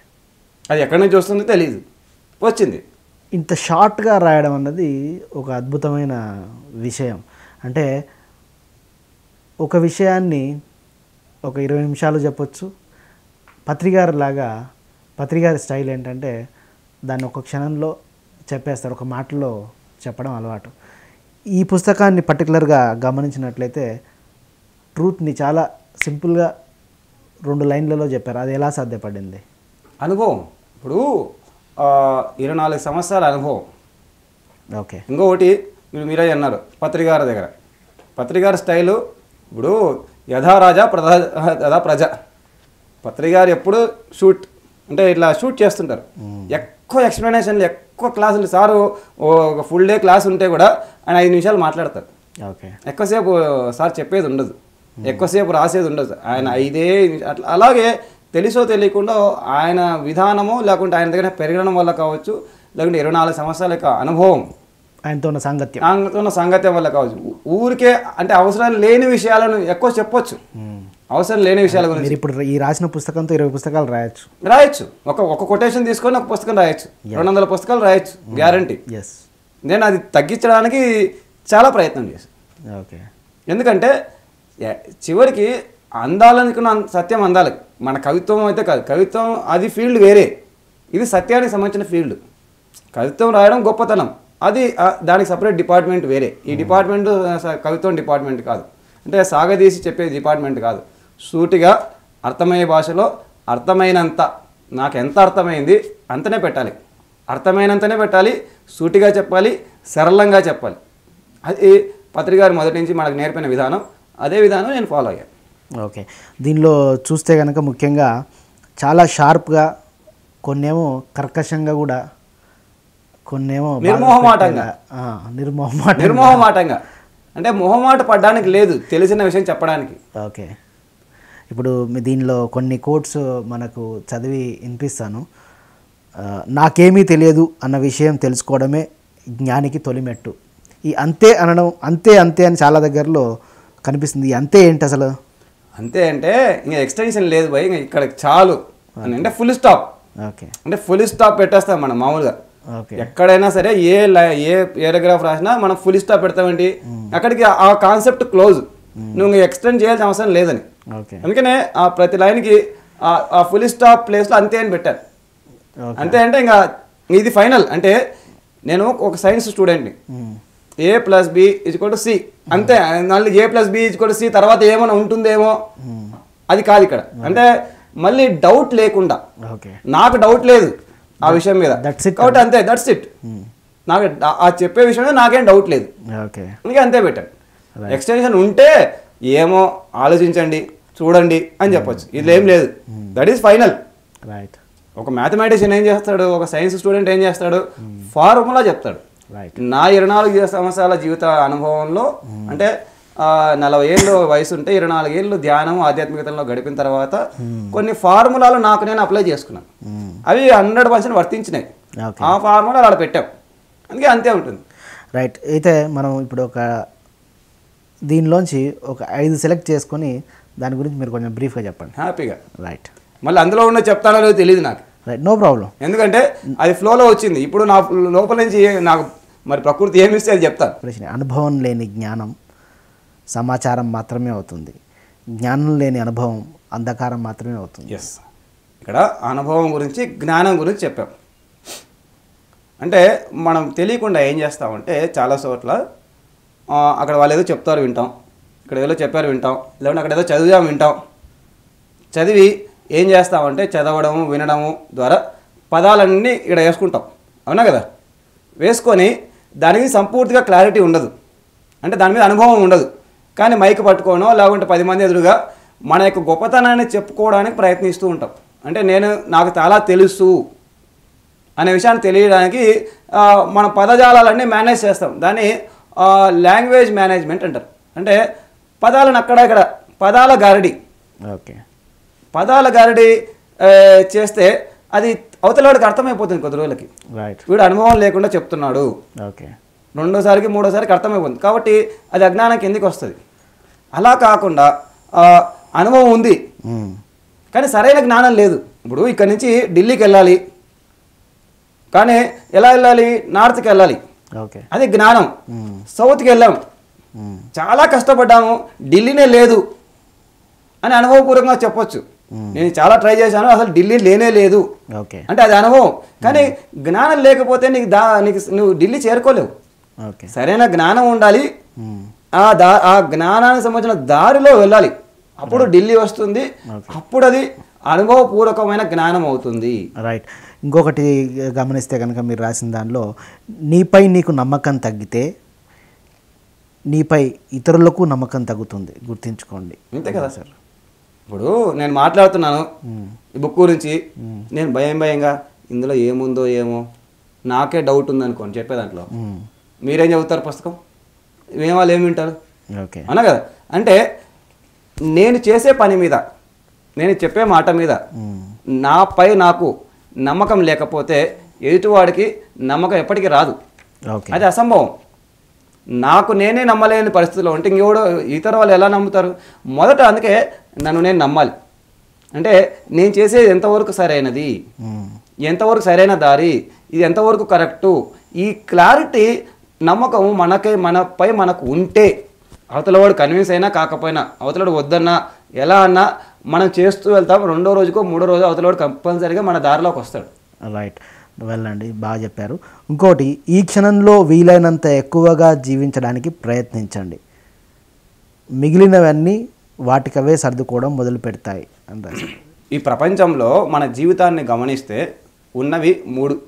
అది ఎక్కడి నుంచి వస్తుందో తెలియదు వచ్చింది. ఇంత షార్ట్గా రాయడం అన్నది ఒక అద్భుతమైన విషయం. అంటే ఒక విషయాన్ని ఒక ఇరవై నిమిషాలు చెప్పొచ్చు. పత్రికారు లాగా పత్రికారి స్టైల్ ఏంటంటే దాన్ని ఒక క్షణంలో చెప్పేస్తారు ఒక మాటలో చెప్పడం అలవాటు. ఈ పుస్తకాన్ని పర్టికులర్గా గమనించినట్లయితే ట్రూత్ని చాలా సింపుల్గా రెండు లైన్లలో చెప్పారు. అది ఎలా సాధ్యపడింది? అనుభవం. ఇప్పుడు ఇరవై నాలుగు సంవత్సరాల అనుభవం. ఓకే. ఇంకొకటి మీరు మీరే అన్నారు పత్రికార దగ్గర. పత్రికార స్టైలు ఇప్పుడు యథారాజా ప్రజా యథా ప్రజ. పత్రికారు ఎప్పుడు షూట్ అంటే ఇట్లా షూట్ చేస్తుంటారు. ఎక్కువ ఎక్స్ప్లెనేషన్లు ఎక్కువ క్లాసులు. సారు ఒక ఫుల్ డే క్లాస్ ఉంటే కూడా ఆయన ఐదు నిమిషాలు మాట్లాడతారు. ఓకే. ఎక్కువసేపు సార్ చెప్పేది ఉండదు. ఎక్కువసేపు రాసేది ఉండదు. ఆయన ఐదే అట్లా అలాగే తెలుసో తెలియకుండా ఆయన విధానము లేకుంటే ఆయన దగ్గర పెరగడం వల్ల కావచ్చు లేకుంటే ఇరవై నాలుగు సంవత్సరాల యొక్క అనుభవం ఆయనతో ఉన్న సాంగత్యం. ఆయనతో ఉన్న సాంగత్యం వల్ల కావచ్చు. ఊరికే అంటే అవసరం లేని విషయాలను ఎక్కువ చెప్పొచ్చు. అవసరం లేని విషయాల గురించి. మీరు ఇప్పుడు ఈ రాసిన పుస్తకంతో ఇరవై పుస్తకాలు రాయొచ్చు. రాయొచ్చు. ఒక ఒక కొటేషన్ తీసుకొని ఒక పుస్తకం రాయొచ్చు. రెండు వందల పుస్తకాలు రాయొచ్చు గ్యారంటీ ఎస్ నేను అది తగ్గించడానికి చాలా ప్రయత్నం చేశాను. ఓకే. ఎందుకంటే చివరికి అందాలనుకున్న సత్యం అందాలి. మన కవిత్వం అయితే కాదు. కవిత్వం అది ఫీల్డ్ వేరే. ఇది సత్యానికి సంబంధించిన ఫీల్డ్. కవిత్వం రాయడం గొప్పతనం. అది దానికి సపరేట్ డిపార్ట్మెంట్ వేరే. ఈ డిపార్ట్మెంట్ స- కవిత్వం డిపార్ట్మెంట్ కాదు. అంటే సాగదీసి చెప్పే డిపార్ట్మెంట్ కాదు. సూటిగా అర్థమయ్యే భాషలో అర్థమైనంత నాకు ఎంత అర్థమైంది అంతనే పెట్టాలి. అర్థమైనంతనే పెట్టాలి సూటిగా చెప్పాలి సరళంగా చెప్పాలి. అది పత్రికారు మొదటి నుంచి మనకు నేర్పిన విధానం. అదే విధానం నేను ఫాలో అయ్యాను ఓకే. దీనిలో చూస్తే కనుక ముఖ్యంగా చాలా షార్ప్గా కొన్నేమో కర్కశంగా కూడా కొన్నేమో నిర్మోహమాటంగా. నిర్మోహమాట నిర్మోహమాటంగా. అంటే మొహమాట పడ్డానికి లేదు తెలిసిన విషయం చెప్పడానికి. ఓకే. ఇప్పుడు మీ దీనిలో కొన్ని కోట్స్ మనకు చదివి వినిపిస్తాను. నాకేమీ తెలియదు అన్న విషయం తెలుసుకోవడమే జ్ఞానికి తొలిమెట్టు. ఈ అంతే అనడం అంతే అంతే అని చాలా దగ్గరలో కనిపిస్తుంది. అంతే ఏంటి అసలు? అంతే అంటే ఇంకా ఎక్స్టెన్షన్ లేదు భయ్ ఇంకా ఇక్కడ చాలు. అని అంటే ఫుల్ స్టాప్ ఓకే. అంటే ఫుల్ స్టాప్ పెట్టేస్తాం మనం మామూలుగా. ఓకే. ఎక్కడైనా సరే ఏ ఏ పారాగ్రాఫ్ రాసినా మనం ఫుల్ స్టాప్ పెడతామేంటి అక్కడికి ఆ కాన్సెప్ట్ క్లోజ్ నువ్వు ఎక్స్టెండ్ చేయాల్సిన అవసరం లేదని. ఓకే. అందుకనే ఆ ప్రతి లైన్కి ఆ ఫుల్ స్టాప్ ప్లేస్లో అంతే అని పెట్టాను. అంతే అంటే ఇంకా ఇది ఫైనల్ అంటే నేను ఒక సైన్స్ స్టూడెంట్ని. A plus B equal to C అంతే. మళ్ళీ A plus B equal to C తర్వాత ఏమైనా ఉంటుందేమో? అది కాదు ఇక్కడ. అంటే మళ్ళీ డౌట్ లేకుండా. ఓకే నాకు డౌట్ లేదు ఆ విషయం మీద. కాబట్టి అంతే దట్స్ ఇట్ నాకు ఆ- చెప్పే విషయం మీద నాకేం డౌట్ లేదు. అందుకే అంతే పెట్టాను ఎక్స్టెన్షన్ ఉంటే ఏమో ఆలోచించండి చూడండి అని చెప్పొచ్చు. ఇది ఏం లేదు. దట్ ఈస్ ఫైనల్ రైట్ ఒక మ్యాథమెటిషియన్ ఏం చేస్తాడు? ఒక సైన్స్ స్టూడెంట్ ఏం చేస్తాడు? ఫార్ములా చెప్తాడు. నా ఇరవై నాలుగు సంవత్సరాల జీవిత అనుభవంలో అంటే ఆ, నలభై ఏళ్ళు వయసు ఉంటే ఇరవై నాలుగు ఏళ్ళు ధ్యానం ఆధ్యాత్మికతలో గడిపిన తర్వాత కొన్ని ఫార్ములాలు నాకు నేను అప్లై చేసుకున్నాను. అవి హండ్రెడ్ పర్సెంట్ వర్తించినాయి. ఆ ఫార్ములా అలా పెట్టాం. అందుకే అంతే ఉంటుంది. రైట్ అయితే మనం ఇప్పుడు ఒక దీనిలోంచి ఒక ఐదు సెలెక్ట్ చేసుకొని దాని గురించి మీరు కొంచెం బ్రీఫ్గా చెప్పండి. హ్యాపీగా. రైట్ మళ్ళీ అందులో ఉన్న చెప్తానో లేదో తెలియదు నాకు. రైట్ నో ప్రాబ్లం ఎందుకంటే అది ఫ్లోలో వచ్చింది. ఇప్పుడు నా లోపల నుంచి నాకు మరి ప్రకృతి ఏమి ఇస్తే అది చెప్తాను ప్రశ్న అనుభవం లేని జ్ఞానం సమాచారం మాత్రమే అవుతుంది. జ్ఞానం లేని అనుభవం అంధకారం మాత్రమే అవుతుంది. ఎస్ ఇక్కడ అనుభవం గురించి జ్ఞానం గురించి చెప్పాం. అంటే మనం తెలియకుండా ఏం చేస్తామంటే చాలా చోట్ల అక్కడ వాళ్ళు ఏదో చెప్తారు వింటాం. ఇక్కడ ఏదో చెప్పారు వింటాం. లేకుంటే అక్కడ ఏదో చదివాం వింటాం. చదివి ఏం చేస్తామంటే చదవడము వినడము ద్వారా పదాలన్నీ ఇక్కడ వేసుకుంటాం. అవునా కదా? వేసుకొని దానికి సంపూర్తిగా క్లారిటీ ఉండదు. అంటే దాని మీద అనుభవం ఉండదు. కానీ మైక్ పట్టుకోనో లేకుంటే పది మంది ఎదురుగా మన యొక్క గొప్పతనాన్ని చెప్పుకోవడానికి ప్రయత్నిస్తూ ఉంటాం. అంటే నేను నాకు చాలా తెలుసు అనే విషయాన్ని తెలియడానికి మన పదజాలాలన్నీ మేనేజ్ చేస్తాం. దాన్ని లాంగ్వేజ్ మేనేజ్మెంట్ అంటారు. అంటే పదాలను అక్కడ ఇక్కడ పదాల గారడి. ఓకే. పదాల గారడి చేస్తే అది అవతలవాడికి అర్థమైపోతుంది కొద్ది రోజులకి. రైట్ వీడు అనుభవం లేకుండా చెప్తున్నాడు. ఓకే రెండోసారికి మూడోసారికి అర్థమైపోతుంది. కాబట్టి అది అజ్ఞానం కిందికి వస్తుంది? అలా కాకుండా అనుభవం ఉంది. మ్మ్. కానీ సరైన జ్ఞానం లేదు. ఇప్పుడు ఇక్కడ నుంచి ఢిల్లీకి వెళ్ళాలి. కానీ ఎలా వెళ్ళాలి? నార్త్కి వెళ్ళాలి. ఓకే అది జ్ఞానం. మ్మ్. సౌత్కి వెళ్ళాం. మ్మ్. చాలా కష్టపడ్డాము. ఢిల్లీనే లేదు. అని అనుభవపూర్వకంగా చెప్పొచ్చు. నేను చాలా ట్రై చేశాను అసలు ఢిల్లీ లేనే లేదు. ఓకే. అంటే అది అనుభవం. కానీ జ్ఞానం లేకపోతే నీకు దా నీకు నువ్వు ఢిల్లీ చేరుకోలేవు. ఓకే. సరైన జ్ఞానం ఉండాలి. ఆ దా ఆ జ్ఞానానికి సంబంధించిన దారిలో వెళ్ళాలి. అప్పుడు ఢిల్లీ వస్తుంది. అప్పుడు అది అనుభవపూర్వకమైన జ్ఞానం అవుతుంది. రైట్ ఇంకొకటి గమనిస్తే కనుక మీరు రాసిన దానిలో నీపై నీకు నమ్మకం తగ్గితే నీపై ఇతరులకు నమ్మకం తగ్గుతుంది. గుర్తుంచుకోండి. అంతే కదా సార్. ఇప్పుడు నేను మాట్లాడుతున్నాను. ఈ బుక్ గురించి. నేను భయం భయంగా ఇందులో ఏముందో ఏమో నాకే డౌట్ ఉంది అనుకోండి చెప్పే దాంట్లో మ్మ్. మీరేం చదువుతారు పుస్తకం? ఏం వాళ్ళు ఏమి వింటారు? ఓకే. అవునా కదా? అంటే నేను చేసే పని మీద నేను చెప్పే మాట మీద మ్మ్. నాపై నాకు నమ్మకం లేకపోతే ఎదుటివాడికి నమ్మకం ఎప్పటికీ రాదు. ఓకే. అది అసంభవం. నాకు నేనే నమ్మలేని పరిస్థితిలో ఉంటే ఇంకెవడో ఇతర వాళ్ళు ఎలా నమ్ముతారు? మొదట అందుకే నన్ను నేను నమ్మాలి. అంటే నేను చేసేది ఎంతవరకు సరైనది. ఎంతవరకు సరైన దారి? ఇది ఎంతవరకు కరెక్టు? ఈ క్లారిటీ నమ్మకం మనకే మనపై మనకు ఉంటే అవతలవాడు కన్విన్స్ అయినా కాకపోయినా అవతలవాడు వద్దన్నా ఎలా అన్నా మనం చేస్తూ వెళ్తాం రెండో రోజుకో మూడో రోజు అవతలవాడు కంపల్సరీగా మన దారిలోకి వస్తాడు. రైట్ వెళ్ళండి. బాగా చెప్పారు. ఇంకోటి ఈ క్షణంలో వీలైనంత ఎక్కువగా జీవించడానికి ప్రయత్నించండి. మిగిలినవన్నీ వాటికవే సర్దుకోవడం మొదలు పెడతాయి అని రాశారు ఈ ప్రపంచంలో మన జీవితాన్ని గమనిస్తే ఉన్నవి మూడు.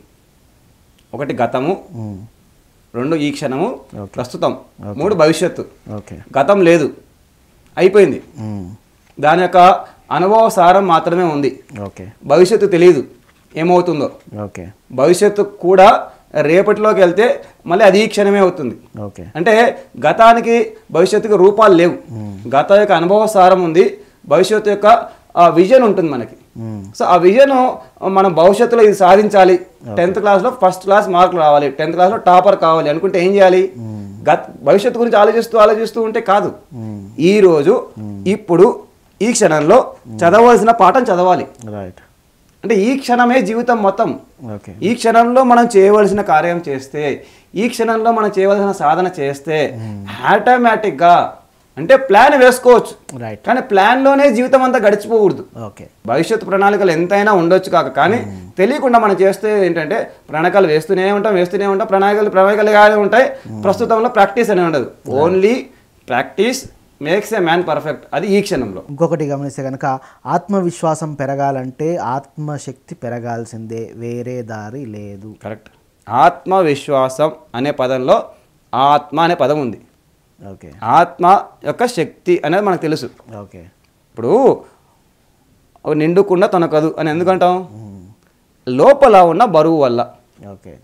ఒకటి గతము. రెండు ఈ క్షణము ప్రస్తుతం. మూడు భవిష్యత్తు. ఓకే. గతం లేదు. అయిపోయింది. దాని యొక్క అనుభవ సారం మాత్రమే ఉంది. ఓకే. భవిష్యత్తు తెలియదు. ఏమవుతుందో. ఓకే. భవిష్యత్తు కూడా రేపటిలోకి వెళ్తే మళ్ళీ అది ఈ క్షణమే అవుతుంది. ఓకే. అంటే గతానికి భవిష్యత్తుకి రూపాలు లేవు. గత యొక్క అనుభవ సారం ఉంది. భవిష్యత్తు యొక్క విజన్ ఉంటుంది మనకి. సో ఆ విజన్ మనం భవిష్యత్తులో ఇది సాధించాలి. టెన్త్ క్లాస్లో ఫస్ట్ క్లాస్ మార్కులు రావాలి. టెన్త్ క్లాస్లో టాపర్ కావాలి. అనుకుంటే ఏం చేయాలి? గత భవిష్యత్తు గురించి ఆలోచిస్తూ ఆలోచిస్తూ ఉంటే కాదు. మ్మ్. ఈ రోజు ఇప్పుడు ఈ క్షణంలో చదవలసిన పాఠం చదవాలి. రైట్ అంటే ఈ క్షణమే జీవితం మొత్తం. ఈ క్షణంలో మనం చేయవలసిన కార్యం చేస్తే ఈ క్షణంలో మనం చేయవలసిన సాధన చేస్తే ఆటోమేటిక్గా అంటే ప్లాన్ వేసుకోవచ్చు. రైట్ కానీ ప్లాన్లోనే జీవితం అంతా గడిచిపోకూడదు. ఓకే. భవిష్యత్తు ప్రణాళికలు ఎంతైనా ఉండొచ్చు కాక. కానీ తెలియకుండా మనం చేస్తే ఏంటంటే ప్రణాళికలు వేస్తూనే ఉంటాం వేస్తూనే ఉంటాం ప్రణాళికలు ప్రణాళికలుగానే ఉంటాయి. ప్రస్తుతంలో ప్రాక్టీస్ అనే ఉండదు. Only practice makes a man perfect అది ఈ క్షణంలో. ఇంకొకటి గమనిస్తే కనుక ఆత్మవిశ్వాసం పెరగాలంటే ఆత్మశక్తి పెరగాల్సిందే వేరే దారి లేదు. కరెక్ట్ ఆత్మవిశ్వాసం అనే పదంలో ఆత్మ అనే పదం ఉంది. ఓకే. ఆత్మ యొక్క శక్తి అనేది మనకు తెలుసు. ఓకే. ఇప్పుడు నిండుకుండా తనకదు అని ఎందుకంటాం లోపల ఉన్న బరువు వల్ల. ఓకే.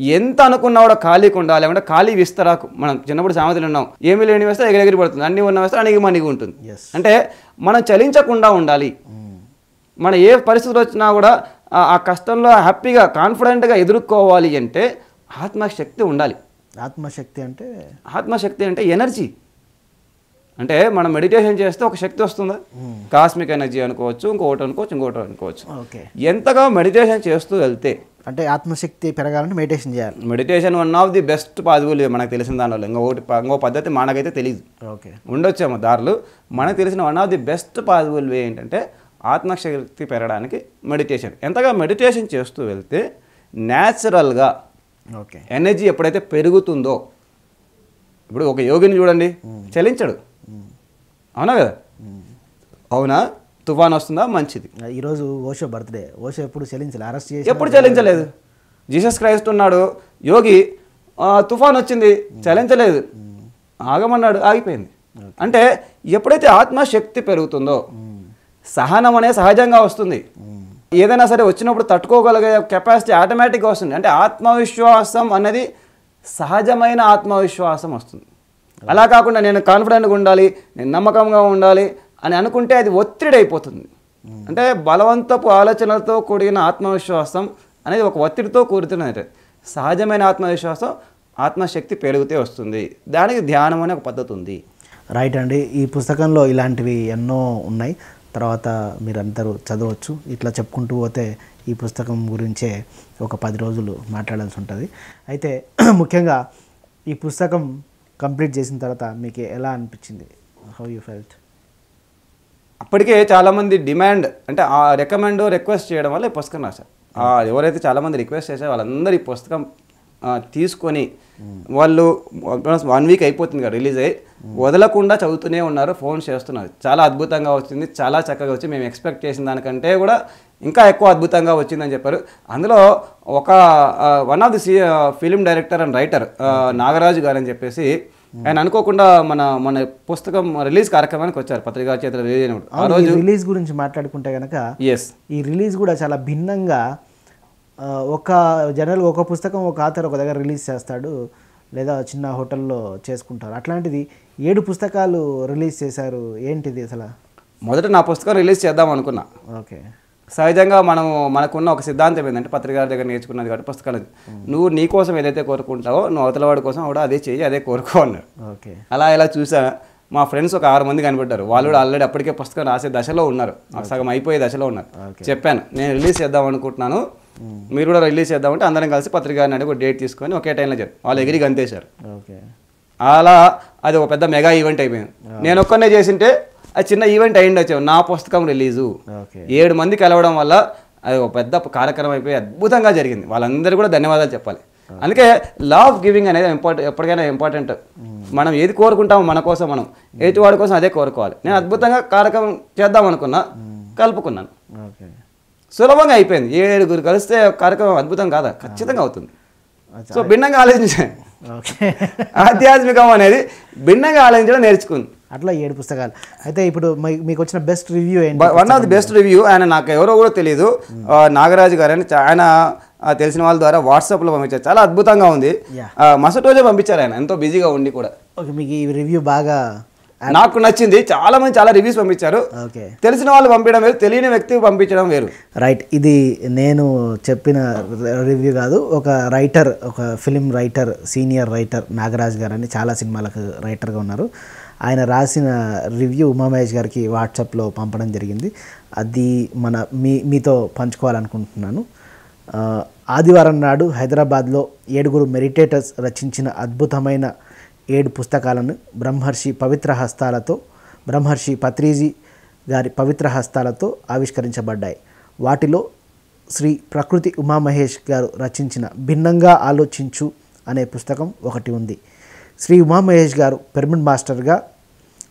ఎంత అనుకున్నా కూడా ఖాళీకి ఉండాలి. లేకుంటే ఖాళీ విస్తరాకు. మనం చిన్నప్పుడు సామెతలు ఉన్నాం ఏమీ లేని వేస్తే ఎగిరెగిరి పడుతుంది. అన్ని ఉన్న వేస్తే అణిగి మణిగి ఉంటుంది. అంటే మనం చలించకుండా ఉండాలి. మన ఏ పరిస్థితులు వచ్చినా కూడా ఆ- కష్టంలో హ్యాపీగా కాన్ఫిడెంట్గా ఎదుర్కోవాలి అంటే ఆత్మశక్తి ఉండాలి. ఆత్మశక్తి అంటే? ఆత్మశక్తి అంటే ఎనర్జీ. అంటే మనం మెడిటేషన్ చేస్తే ఒక శక్తి వస్తుందా? కాస్మిక్ ఎనర్జీ అనుకోవచ్చు ఇంకోటి అనుకోవచ్చు ఇంకోటి అనుకోవచ్చు. ఓకే ఎంతగా మెడిటేషన్ చేస్తూ వెళ్తే అంటే ఆత్మశక్తి పెరగాలంటే మెడిటేషన్ చేయాలి. Meditation one of the best possible మనకు తెలిసిన దానివల్ల ఇంకొకటి ఇంకో పద్ధతి మనకైతే తెలియదు ఓకే. ఉండొచ్చేమో దారులు. మనకు తెలిసిన one of the best possible way ఏంటంటే ఆత్మశక్తి పెరగడానికి మెడిటేషన్ ఎంతగా మెడిటేషన్ చేస్తూ వెళ్తే న్యాచురల్గా ఓకే. ఎనర్జీ ఎప్పుడైతే పెరుగుతుందో ఇప్పుడు ఒక యోగిని చూడండి చలించడు. అవునా కదా? అవునా? తుఫాన్ వస్తుందా? మంచిది. ఈరోజు ఓషో బర్త్డే. ఓషో ఎప్పుడు చెల్లించాలి అరెస్ట్ చేసి ఎప్పుడు చలించలేదు జీసస్ క్రైస్ట్ ఉన్నాడు. యోగి తుఫాన్ వచ్చింది. చలించలేదు ఆగమన్నాడు. ఆగిపోయింది. అంటే ఎప్పుడైతే ఆత్మశక్తి పెరుగుతుందో సహనం అనేది సహజంగా వస్తుంది. ఏదైనా సరే వచ్చినప్పుడు తట్టుకోగలిగే కెపాసిటీ ఆటోమేటిక్గా వస్తుంది. అంటే ఆత్మవిశ్వాసం అనేది సహజమైన ఆత్మవిశ్వాసం వస్తుంది. అలా కాకుండా నేను కాన్ఫిడెంట్గా ఉండాలి నేను నమ్మకంగా ఉండాలి అని అనుకుంటే అది ఒత్తిడి అయిపోతుంది అంటే బలవంతపు ఆలోచనలతో కూడిన ఆత్మవిశ్వాసం అనేది ఒక ఒత్తిడితో కూడుతున్నది. సహజమైన ఆత్మవిశ్వాసం ఆత్మశక్తి పెరిగితే వస్తుంది. దానికి ధ్యానం అనే ఒక పద్ధతి ఉంది. రైట్ అండి. ఈ పుస్తకంలో ఇలాంటివి ఎన్నో ఉన్నాయి. తర్వాత మీరందరూ చదవచ్చు. ఇట్లా చెప్పుకుంటూ పోతే ఈ పుస్తకం గురించే ఒక పది రోజులు మాట్లాడాల్సి ఉంటుంది. అయితే [clears throat] ముఖ్యంగా ఈ పుస్తకం కంప్లీట్ చేసిన తర్వాత మీకు ఎలా అనిపించింది? హౌ యూ ఫెల్ట్ అప్పటికే చాలామంది డిమాండ్ అంటే ఆ రికమెండ్ రిక్వెస్ట్ చేయడం వల్ల ఈ పుస్తకం రాశారు. ఎవరైతే చాలామంది రిక్వెస్ట్ చేశారో వాళ్ళందరూ ఈ పుస్తకం తీసుకొని వాళ్ళు వన్ వీక్ అయిపోతుంది కదా రిలీజ్ అయ్యి. వదలకుండా చదువుతూనే ఉన్నారు ఫోన్ చేస్తున్నారు. చాలా అద్భుతంగా వచ్చింది చాలా చక్కగా వచ్చి మేము ఎక్స్పెక్ట్ చేసిన దానికంటే కూడా ఇంకా ఎక్కువ అద్భుతంగా వచ్చిందని చెప్పారు. అందులో ఒక one of the C film director and writer Nagaraju గారు అని చెప్పేసి ఆయన అనుకోకుండా మన మన పుస్తకం రిలీజ్ కార్యక్రమానికి వచ్చారు పత్రికా చేతులు రిలీజ్ అయినప్పుడు. ఆ రోజు రిలీజ్ గురించి మాట్లాడుకుంటే కనుక ఎస్ ఈ రిలీజ్ కూడా చాలా భిన్నంగా ఒక జనరల్గా ఒక పుస్తకం ఒక ఆథర్ ఒక దగ్గర రిలీజ్ చేస్తాడు లేదా చిన్న హోటల్లో చేసుకుంటారు. అట్లాంటిది ఏడు పుస్తకాలు రిలీజ్ చేశారు. ఏంటిది అసలు? మొదట నా పుస్తకం రిలీజ్ చేద్దాం అనుకున్నా. ఓకే. సహజంగా మనం మనకున్న ఒక సిద్ధాంతం ఏంటంటే పత్రికాల దగ్గర నేర్చుకున్నది కాబట్టి పుస్తకాలు నువ్వు నీ కోసం ఏదైతే కోరుకుంటావో నువ్వు అవతల వాడి కోసం కూడా అదే చెయ్యి అదే కోరుకో అన్నారు. ఓకే. అలా ఇలా చూసా. మా ఫ్రెండ్స్ ఒక ఆరు మంది కనిపెట్టారు. వాళ్ళు కూడా ఆల్రెడీ అప్పటికే పుస్తకం రాసే దశలో ఉన్నారు. సగం అయిపోయే దశలో ఉన్నారు. చెప్పాను నేను రిలీజ్ చేద్దాం అనుకుంటున్నాను. మీరు కూడా రిలీజ్ చేద్దామంటే అందరం కలిసి పత్రిక అడిగి ఒక డేట్ తీసుకొని ఒకే టైంలో చెప్పారు వాళ్ళు ఎగిరి గంతేశారు. ఓకే. అలా అది ఒక పెద్ద మెగా ఈవెంట్ అయిపోయింది. నేను ఒక్కనే చేసింటే అది చిన్న ఈవెంట్ అయ్యింది వచ్చావు నా పుస్తకం రిలీజు ఏడు మంది కలవడం వల్ల అది ఒక పెద్ద కార్యక్రమం అయిపోయి అద్భుతంగా జరిగింది. వాళ్ళందరూ కూడా ధన్యవాదాలు చెప్పాలి. అందుకే లవ్ గివింగ్ అనేది ఇంపార్టెంట్ ఎప్పటికైనా ఇంపార్టెంట్ మనం ఏది కోరుకుంటామో మన కోసం మనం ఎదుటి వాడి కోసం అదే కోరుకోవాలి. నేను అద్భుతంగా కార్యక్రమం చేద్దాం అనుకున్నా కలుపుకున్నాను. సులభంగా అయిపోయింది. ఏడుగురు కలిస్తే కార్యక్రమం అద్భుతం కాదా? ఖచ్చితంగా అవుతుంది. సో భిన్నంగా ఆలోచించాను ఆధ్యాత్మికం అనేది భిన్నంగా ఆలోచించడం నేర్చుకుంది. అట్లా ఏడు పుస్తకాలు. అయితే ఇప్పుడు మీకు వచ్చిన బెస్ట్ రివ్యూ ఏంటి? One of the best review ఆయన నాకు ఎవరో కూడా తెలియదు నాగరాజు గారు అని ఆయన తెలిసిన వాళ్ళ ద్వారా వాట్సాప్లో పంపించారు. చాలా అద్భుతంగా ఉంది. మరుసటి రోజే పంపించారు ఆయన. ఎంతో బిజీగా ఉండి కూడా. ఓకే మీకు ఈ రివ్యూ బాగా నాకు నచ్చింది. చాలా మంది చాలా రివ్యూస్ పంపించారు. ఓకే. తెలిసిన వాళ్ళు పంపించడం వేరు తెలియని వ్యక్తికి పంపించడం వేరు. రైట్ ఇది నేను చెప్పిన రివ్యూ కాదు. ఒక రైటర్ ఒక film writer senior writer Nagaraj గారు అని చాలా సినిమాలకు రైటర్గా ఉన్నారు. ఆయన రాసిన రివ్యూ ఉమామహేష్ గారికి వాట్సాప్లో పంపడం జరిగింది. అది మన మీ మీతో పంచుకోవాలనుకుంటున్నాను. ఆదివారం నాడు హైదరాబాద్లో ఏడుగురు మెడిటేటర్స్ రచించిన అద్భుతమైన ఏడు పుస్తకాలను బ్రహ్మర్షి పవిత్ర హస్తాలతో బ్రహ్మర్షి పత్రీజీ గారి పవిత్ర హస్తాలతో ఆవిష్కరించబడ్డాయి. వాటిలో శ్రీ ప్రకృతి ఉమామహేష్ గారు రచించిన భిన్నంగా ఆలోచించు అనే పుస్తకం ఒకటి ఉంది. శ్రీ ఉమామహేష్ గారు పిరమిడ్ మాస్టర్గా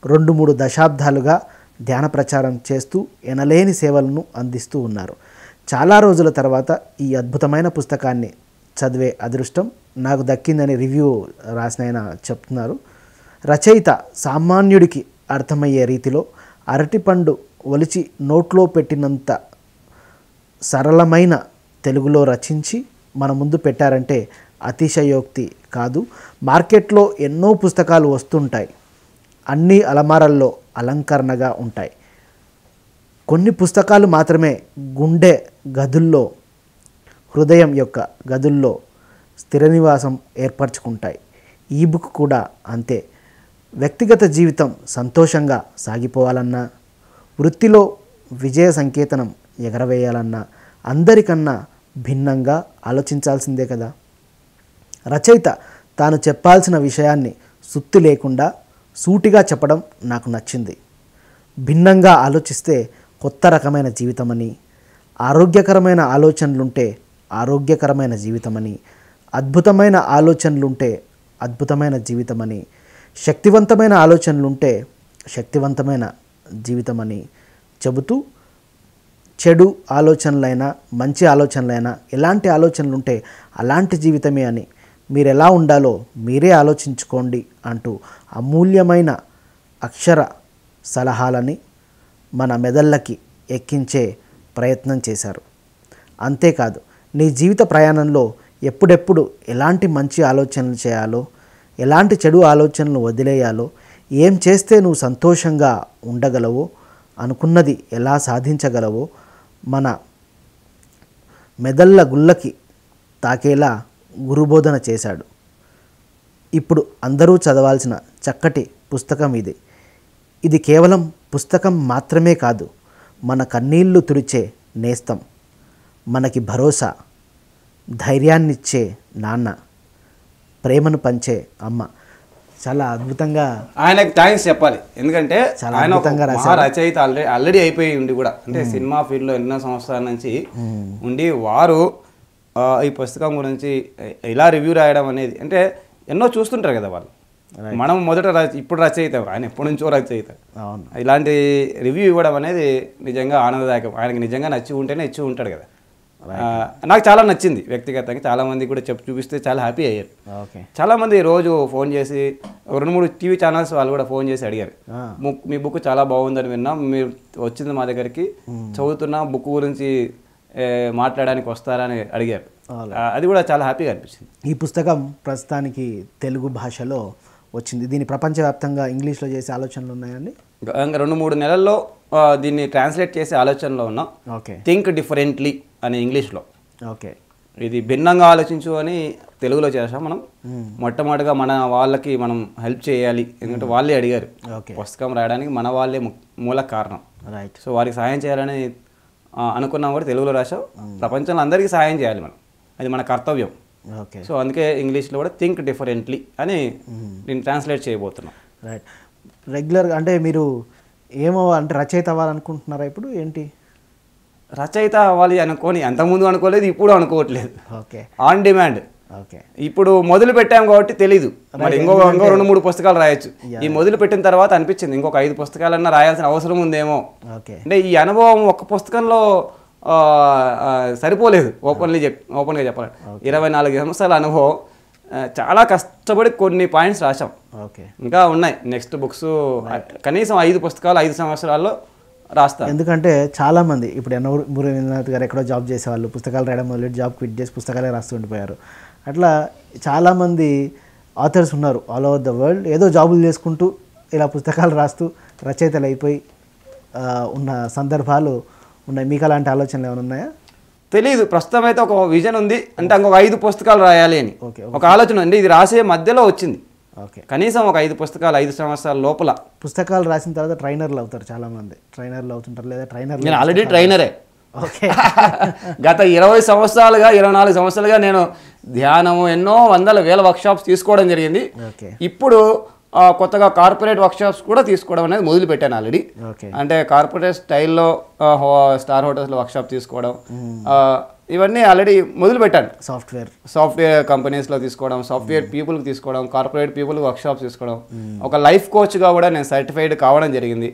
రెండు మూడు దశాబ్దాలుగా ధ్యాన ప్రచారం చేస్తూ ఎనలేని సేవలను అందిస్తూ ఉన్నారు. చాలా రోజుల తర్వాత ఈ అద్భుతమైన పుస్తకాన్ని చదివే అదృష్టం నాకు దక్కిందని రివ్యూ రాసిన ఆయన చెప్తున్నారు. రచయిత సామాన్యుడికి అర్థమయ్యే రీతిలో అరటిపండు ఒలిచి నోట్లో పెట్టినంత సరళమైన తెలుగులో రచించి మన ముందు పెట్టారంటే అతిశయోక్తి కాదు. మార్కెట్లో ఎన్నో పుస్తకాలు వస్తుంటాయి. అన్ని అలమారల్లో అలంకరణగా ఉంటాయి. కొన్ని పుస్తకాలు మాత్రమే గుండె గదుల్లో హృదయం యొక్క గదుల్లో స్థిర నివాసం ఏర్పరచుకుంటాయి. ఈ బుక్ కూడా అంతే. వ్యక్తిగత జీవితం సంతోషంగా సాగిపోవాలన్నా వృత్తిలో విజయ సంకేతనం ఎగరవేయాలన్నా అందరికన్నా భిన్నంగా ఆలోచించాల్సిందే కదా. రచయిత తాను చెప్పాల్సిన విషయాన్ని సుత్తి లేకుండా సూటిగా చెప్పడం నాకు నచ్చింది. భిన్నంగా ఆలోచిస్తే కొత్త రకమైన జీవితమని ఆరోగ్యకరమైన ఆలోచనలుంటే ఆరోగ్యకరమైన జీవితమని అద్భుతమైన ఆలోచనలుంటే అద్భుతమైన జీవితమని శక్తివంతమైన ఆలోచనలుంటే శక్తివంతమైన జీవితమని చెబుతూ చెడు ఆలోచనలైనా మంచి ఆలోచనలైనా ఎలాంటి ఆలోచనలుంటే అలాంటి జీవితమే అని మీరు ఎలా ఉండాలో మీరే ఆలోచించుకోండి అంటూ అమూల్యమైన అక్షర సలహాలని మన మెదళ్ళకి ఎక్కించే ప్రయత్నం చేశారు. అంతేకాదు నీ జీవిత ప్రయాణంలో ఎప్పుడెప్పుడు ఎలాంటి మంచి ఆలోచనలు చేయాలో ఎలాంటి చెడు ఆలోచనలు వదిలేయాలో ఏం చేస్తే నువ్వు సంతోషంగా ఉండగలవో అనుకున్నది ఎలా సాధించగలవో మన మెదళ్ళ గుళ్ళకి తాకేలా గురుబోధన చేశాడు. ఇప్పుడు అందరూ చదవాల్సిన చక్కటి పుస్తకం ఇది. ఇది కేవలం పుస్తకం మాత్రమే కాదు మన కన్నీళ్ళు తుడిచే నేస్తం. మనకి భరోసా ధైర్యాన్నిచ్చే నాన్న ప్రేమను పంచే అమ్మ. చాలా అద్భుతంగా ఆయనకు థ్యాంక్స్ చెప్పాలి. ఎందుకంటే చాలా అద్భుతంగా రచయిత ఆల్రెడీ ఆల్రెడీ అయిపోయి ఉండి కూడా. అంటే సినిమా ఫీల్డ్లో ఎన్నో సంవత్సరాల నుంచి ఉండి వారు ఈ పుస్తకం గురించి ఇలా రివ్యూ రాయడం అనేది అంటే ఎన్నో చూస్తుంటారు కదా వాళ్ళు. మనం మొదట ఇప్పుడు రచయిత ఆయన ఎప్పటి నుంచో రచయిత. ఇలాంటి రివ్యూ ఇవ్వడం అనేది నిజంగా ఆనందదాయకం. ఆయనకి నిజంగా నచ్చి ఉంటేనే ఇచ్చి ఉంటాడు కదా. నాకు చాలా నచ్చింది వ్యక్తిగతంగా. చాలా మంది కూడా చెప్పి చూపిస్తే చాలా హ్యాపీ అయ్యారు. ఓకే చాలా మంది రోజు ఫోన్ చేసి రెండు మూడు టీవీ ఛానల్స్ వాళ్ళు కూడా ఫోన్ చేసి అడిగారు. ఆ. "బుక్- మీ బుక్ చాలా బాగుందని విన్నాం. మీరు వచ్చింది మా దగ్గరికి చదువుతున్నా బుక్ గురించి మాట్లాడడానికి వస్తారా అని అడిగారు. అది కూడా చాలా హ్యాపీగా అనిపించింది. ఈ పుస్తకం ప్రస్తుతానికి తెలుగు భాషలో వచ్చింది. దీన్ని ప్రపంచవ్యాప్తంగా ఇంగ్లీష్లో చేసే ఆలోచనలు ఉన్నాయండి? ఇంకా రెండు మూడు నెలల్లో దీన్ని ట్రాన్స్లేట్ చేసే ఆలోచనలో ఉన్నాం. ఓకే. థింక్ డిఫరెంట్లీ అని ఇంగ్లీష్లో. ఓకే. ఇది భిన్నంగా ఆలోచించు అని తెలుగులో చేసాం మనం. మొట్టమొదటిగా మన వాళ్ళకి మనం హెల్ప్ చేయాలి ఎందుకంటే వాళ్ళే అడిగారు. ఓకే. పుస్తకం రాయడానికి మన వాళ్ళే మూల కారణం. రైట్. సో వారికి సహాయం చేయాలని అనుకున్నాం కూడా తెలుగులో రాసాం ప్రపంచంలో అందరికీ సహాయం చేయాలి మనం. అది మన కర్తవ్యం. ఓకే. సో అందుకే ఇంగ్లీష్లో కూడా థింక్ డిఫరెంట్లీ అని నేను ట్రాన్స్లేట్ చేయబోతున్నాం. రైట్ రెగ్యులర్గా అంటే మీరు ఏమో అంటే రచయిత అవ్వాలనుకుంటున్నారా ఇప్పుడు? ఏంటి? రచయిత అవ్వాలి అనుకోని అంతకుముందు అనుకోలేదు ఇప్పుడు అనుకోవట్లేదు. ఓకే. ఆన్ డిమాండ్ ఇప్పుడు మొదలు పెట్టాం కాబట్టి తెలీదు. మరి ఇంకో ఇంకో రెండు మూడు పుస్తకాలు రాయొచ్చు. ఈ మొదలు పెట్టిన తర్వాత అనిపించింది ఇంకొక ఐదు పుస్తకాలన్నా రాయాల్సిన అవసరం ఉందేమో. ఓకే అంటే ఈ అనుభవం ఒక పుస్తకంలో సరిపోలేదు ఓపెన్లీ చెప్ ఓపెన్గా చెప్పాలి ఇరవై నాలుగు సంవత్సరాల అనుభవం చాలా కష్టపడి కొన్ని పాయింట్స్ ఓకే ఇంకా ఉన్నాయి. నెక్స్ట్ బుక్స్ కనీసం ఐదు పుస్తకాలు ఐదు సంవత్సరాల్లో రాస్తాను ఎందుకంటే చాలామంది ఇప్పుడు ఎన్నూరు మురళీనాథ్ గారు ఎక్కడో జాబ్ చేసేవాళ్ళు పుస్తకాలు రాయడం మొదలెట్టి జాబ్ క్విట్ చేసి పుస్తకాలే రాస్తూ ఉండిపోయారు. అట్లా చాలామంది ఆథర్స్ ఉన్నారు ఆల్ ఓవర్ ద వరల్డ్. ఏదో జాబులు చేసుకుంటూ ఇలా పుస్తకాలు రాస్తూ రచయితలు అయిపోయి ఉన్న సందర్భాలు ఉన్నాయి. మీకు అలాంటి ఆలోచనలు ఏమైనా ఉన్నాయా? తెలియదు ప్రస్తుతం అయితే ఒక విజన్ ఉంది. అంటే ఇంకొక ఐదు పుస్తకాలు రాయాలి అని. ఓకే ఒక ఆలోచన ఉంది. ఇది రాసే మధ్యలో వచ్చింది. ఓకే. కనీసం ఒక ఐదు పుస్తకాలు ఐదు సంవత్సరాల లోపల. పుస్తకాలు రాసిన తర్వాత ట్రైనర్లు అవుతారు చాలామంది. ట్రైనర్లు అవుతుంటారు లేదా ట్రైనర్లు నేను ఆల్రెడీ ట్రైనరే. [laughs] గత ఇరవై సంవత్సరాలుగా ఇరవై నాలుగు సంవత్సరాలుగా నేను ధ్యానము ఎన్నో వందల వేల వర్క్షాప్స్ తీసుకోవడం జరిగింది. ఓకే. ఇప్పుడు కొత్తగా కార్పొరేట్ వర్క్షాప్స్ కూడా తీసుకోవడం అనేది మొదలు పెట్టాను ఆల్రెడీ. ఓకే. అంటే కార్పొరేట్ స్టైల్లో స్టార్ హోటల్స్లో వర్క్షాప్ తీసుకోవడం ఇవన్నీ ఆల్రెడీ మొదలు పెట్టాను సాఫ్ట్వేర్. సాఫ్ట్వేర్ కంపెనీస్లో తీసుకోవడం సాఫ్ట్వేర్ పీపుల్కి తీసుకోవడం కార్పొరేట్ పీపుల్ వర్క్షాప్స్ తీసుకోవడం. ఒక లైఫ్ కోచ్గా కూడా నేను సర్టిఫైడ్ కావడం జరిగింది.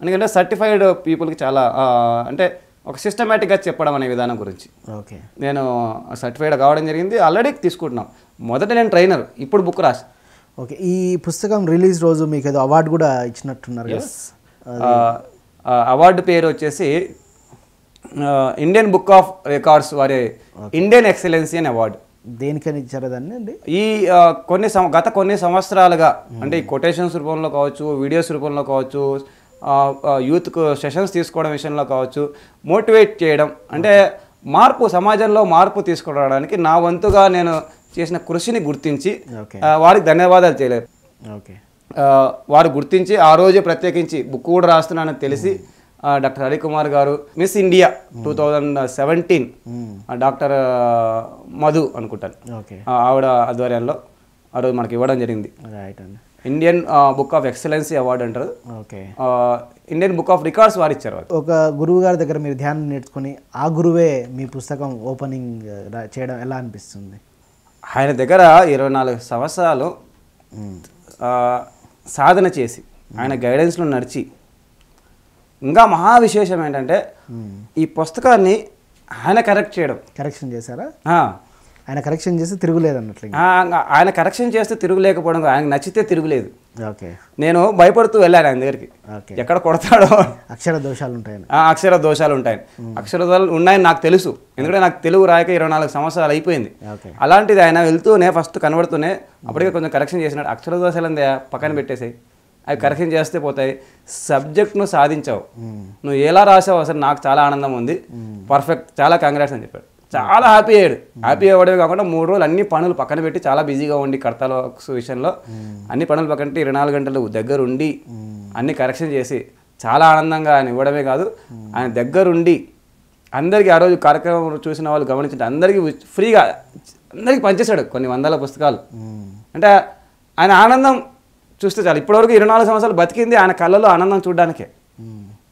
ఎందుకంటే సర్టిఫైడ్ పీపుల్కి చాలా అంటే ఒక సిస్టమేటిక్గా చెప్పడం అనే విధానం గురించి. ఓకే. నేను సర్టిఫైడ్ కావడం జరిగింది. ఆల్రెడీ తీసుకుంటున్నాం. మొదట నేను ట్రైనర్ ఇప్పుడు బుక్ రాసి ఓకే. ఈ పుస్తకం రిలీజ్ రోజు మీకు ఏదో అవార్డు కూడా ఇచ్చినట్టున్నారు అవార్డు పేరు వచ్చేసి ఇండియన్ బుక్ ఆఫ్ రికార్డ్స్ వారి ఇండియన్ ఎక్సలెన్సీ అని అవార్డు దేనికని ఇచ్చారా దాన్ని అండి? ఈ కొన్ని గత కొన్ని సంవత్సరాలుగా అంటే ఈ కొటేషన్స్ రూపంలో కావచ్చు వీడియోస్ రూపంలో కావచ్చు యూత్కు సెషన్స్ తీసుకోవడం విషయంలో కావచ్చు మోటివేట్ చేయడం. అంటే మార్పు సమాజంలో మార్పు తీసుకురావడానికి నా వంతుగా నేను చేసిన కృషిని గుర్తించి వారికి ధన్యవాదాలు చేయలేదు. ఓకే. వారు గుర్తించి ఆ రోజే ప్రత్యేకించి బుక్ కూడా రాస్తున్నానని తెలిసి డాక్టర్ హరికుమార్ గారు miss India two thousand seventeen doctor Madhu అనుకుంటాను. ఆవిడ ఆధ్వర్యంలో ఆ రోజు మనకి ఇవ్వడం జరిగింది. రైట్ అండి. Indian book of excellency award అంటారు. Okay Indian book of records వారు ఇచ్చారు ఒక గురువు గారి దగ్గర మీరు ధ్యానం నేర్చుకుని ఆ గురువే మీ పుస్తకం ఓపెనింగ్ రా- చేయడం ఎలా అనిపిస్తుంది? ఆయన దగ్గర ఇరవై నాలుగు సంవత్సరాలు ఆ, సాధన చేసి ఆయన గైడెన్స్లో నడిచి ఇంకా మహా విశేషం ఏంటంటే ఈ పుస్తకాన్ని ఆయన కరెక్ట్ చేయడం. కరెక్షన్ చేశారా? ఆయన కరెక్షన్ చేసి తిరుగులేదు అన్నట్లు ఆయన కరెక్షన్ చేస్తే తిరుగులేకపోవడం ఆయనకు నచ్చితే తిరుగులేదు. ఓకే. నేను భయపడుతూ వెళ్ళాను ఆయన దగ్గరికి. ఎక్కడ కొడతాడో. అక్షర దోషాలు ఉంటాయని. ఆ అక్షర దోషాలు ఉంటాయి అక్షర దోషాలు ఉన్నాయని నాకు తెలుసు. ఎందుకంటే నాకు తెలుగు రాయక ఇరవై నాలుగు సంవత్సరాలు అయిపోయింది. అలాంటిది ఆయన వెళ్తూనే ఫస్ట్ కనబడుతూనే అప్పటికే కొంచెం కరెక్షన్ చేసినాడు. అక్షర దోషాలు అందే పక్కన పెట్టేసాయి. అవి కరెక్షన్ చేస్తే పోతాయి. సబ్జెక్ట్ను సాధించావు. నువ్వు ఎలా రాసావు అసలు నాకు చాలా ఆనందం ఉంది. పర్ఫెక్ట్ చాలా కంగ్రాట్స్ అని చెప్పాడు. చాలా హ్యాపీ అయ్యాడు. హ్యాపీ అవ్వడమే కాకుండా మూడు రోజులు అన్ని పనులు పక్కన పెట్టి చాలా బిజీగా ఉండి వర్క్స్ విషయంలో అన్ని పనులు పక్కన పెట్టి ఇరవై నాలుగు గంటలు దగ్గర ఉండి అన్ని కరెక్షన్ చేసి చాలా ఆనందంగా ఆయన ఇవ్వడమే కాదు ఆయన దగ్గరుండి అందరికీ ఆ రోజు కార్యక్రమం చూసిన వాళ్ళు గమనించండి అందరికీ ఫ్రీగా అందరికీ పంచేశాడు కొన్ని వందల పుస్తకాలు. అంటే ఆయన ఆనందం చూస్తే చాలు. ఇప్పటివరకు ఇరవై నాలుగు సంవత్సరాలు బతికింది ఆయన కళ్ళలో ఆనందం చూడడానికే.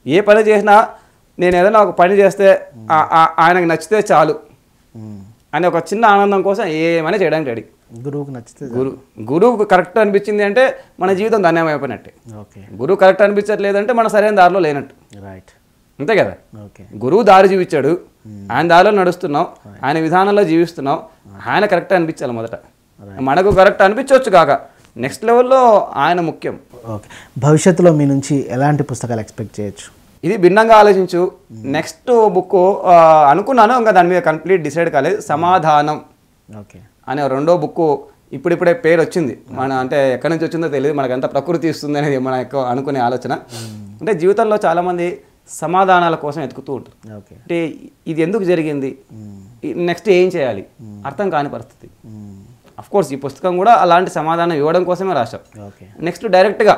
ఏ పని చేసినా నేను ఏదైనా ఒక పని చేస్తే ఆయనకు నచ్చితే చాలు అని ఒక చిన్న ఆనందం కోసం ఏమైనా చేయడానికి రెడీ. గురువుకు నచ్చితే గురు గురువుకు కరెక్ట్ అనిపించింది అంటే మన జీవితం ధన్యమైపోయినట్టే ఓకే. గురువు కరెక్ట్ అనిపించట్లేదంటే మన సరైన దారిలో లేనట్టు. రైట్ అంతే కదా? ఓకే. గురువు దారి చూపించాడు. ఆయన దారిలో నడుస్తున్నాం. ఆయన విధానంలో జీవిస్తున్నాం. ఆయన కరెక్ట్ అనిపించాలి మొదట. మనకు కరెక్ట్ అనిపించవచ్చు కాక నెక్స్ట్ లెవెల్లో ఆయన ముఖ్యం. ఓకే. భవిష్యత్తులో మీ నుంచి ఎలాంటి పుస్తకాలు ఎక్స్పెక్ట్ చేయొచ్చు? ఇది భిన్నంగా ఆలోచించు. నెక్స్ట్ బుక్ అనుకున్నాను ఇంకా దాని మీద కంప్లీట్ డిసైడ్ కాలేదు. సమాధానం ఓకే. అనే రెండో బుక్ ఇప్పుడిప్పుడే పేరు వచ్చింది. మన అంటే ఎక్కడి నుంచి వచ్చిందో తెలియదు. మనకు ఎంత ప్రకృతి ఇస్తుంది అనేది మన ఎక్కువ అనుకునే ఆలోచన. అంటే జీవితంలో చాలామంది సమాధానాల కోసం ఎతుకుతూ ఉంటారు. ఓకే. అంటే ఇది ఎందుకు జరిగింది? నెక్స్ట్ ఏం చేయాలి? అర్థం కాని పరిస్థితి. అఫ్ కోర్స్ ఈ పుస్తకం కూడా అలాంటి సమాధానం ఇవ్వడం కోసమే రాశాం. ఓకే. నెక్స్ట్ డైరెక్ట్గా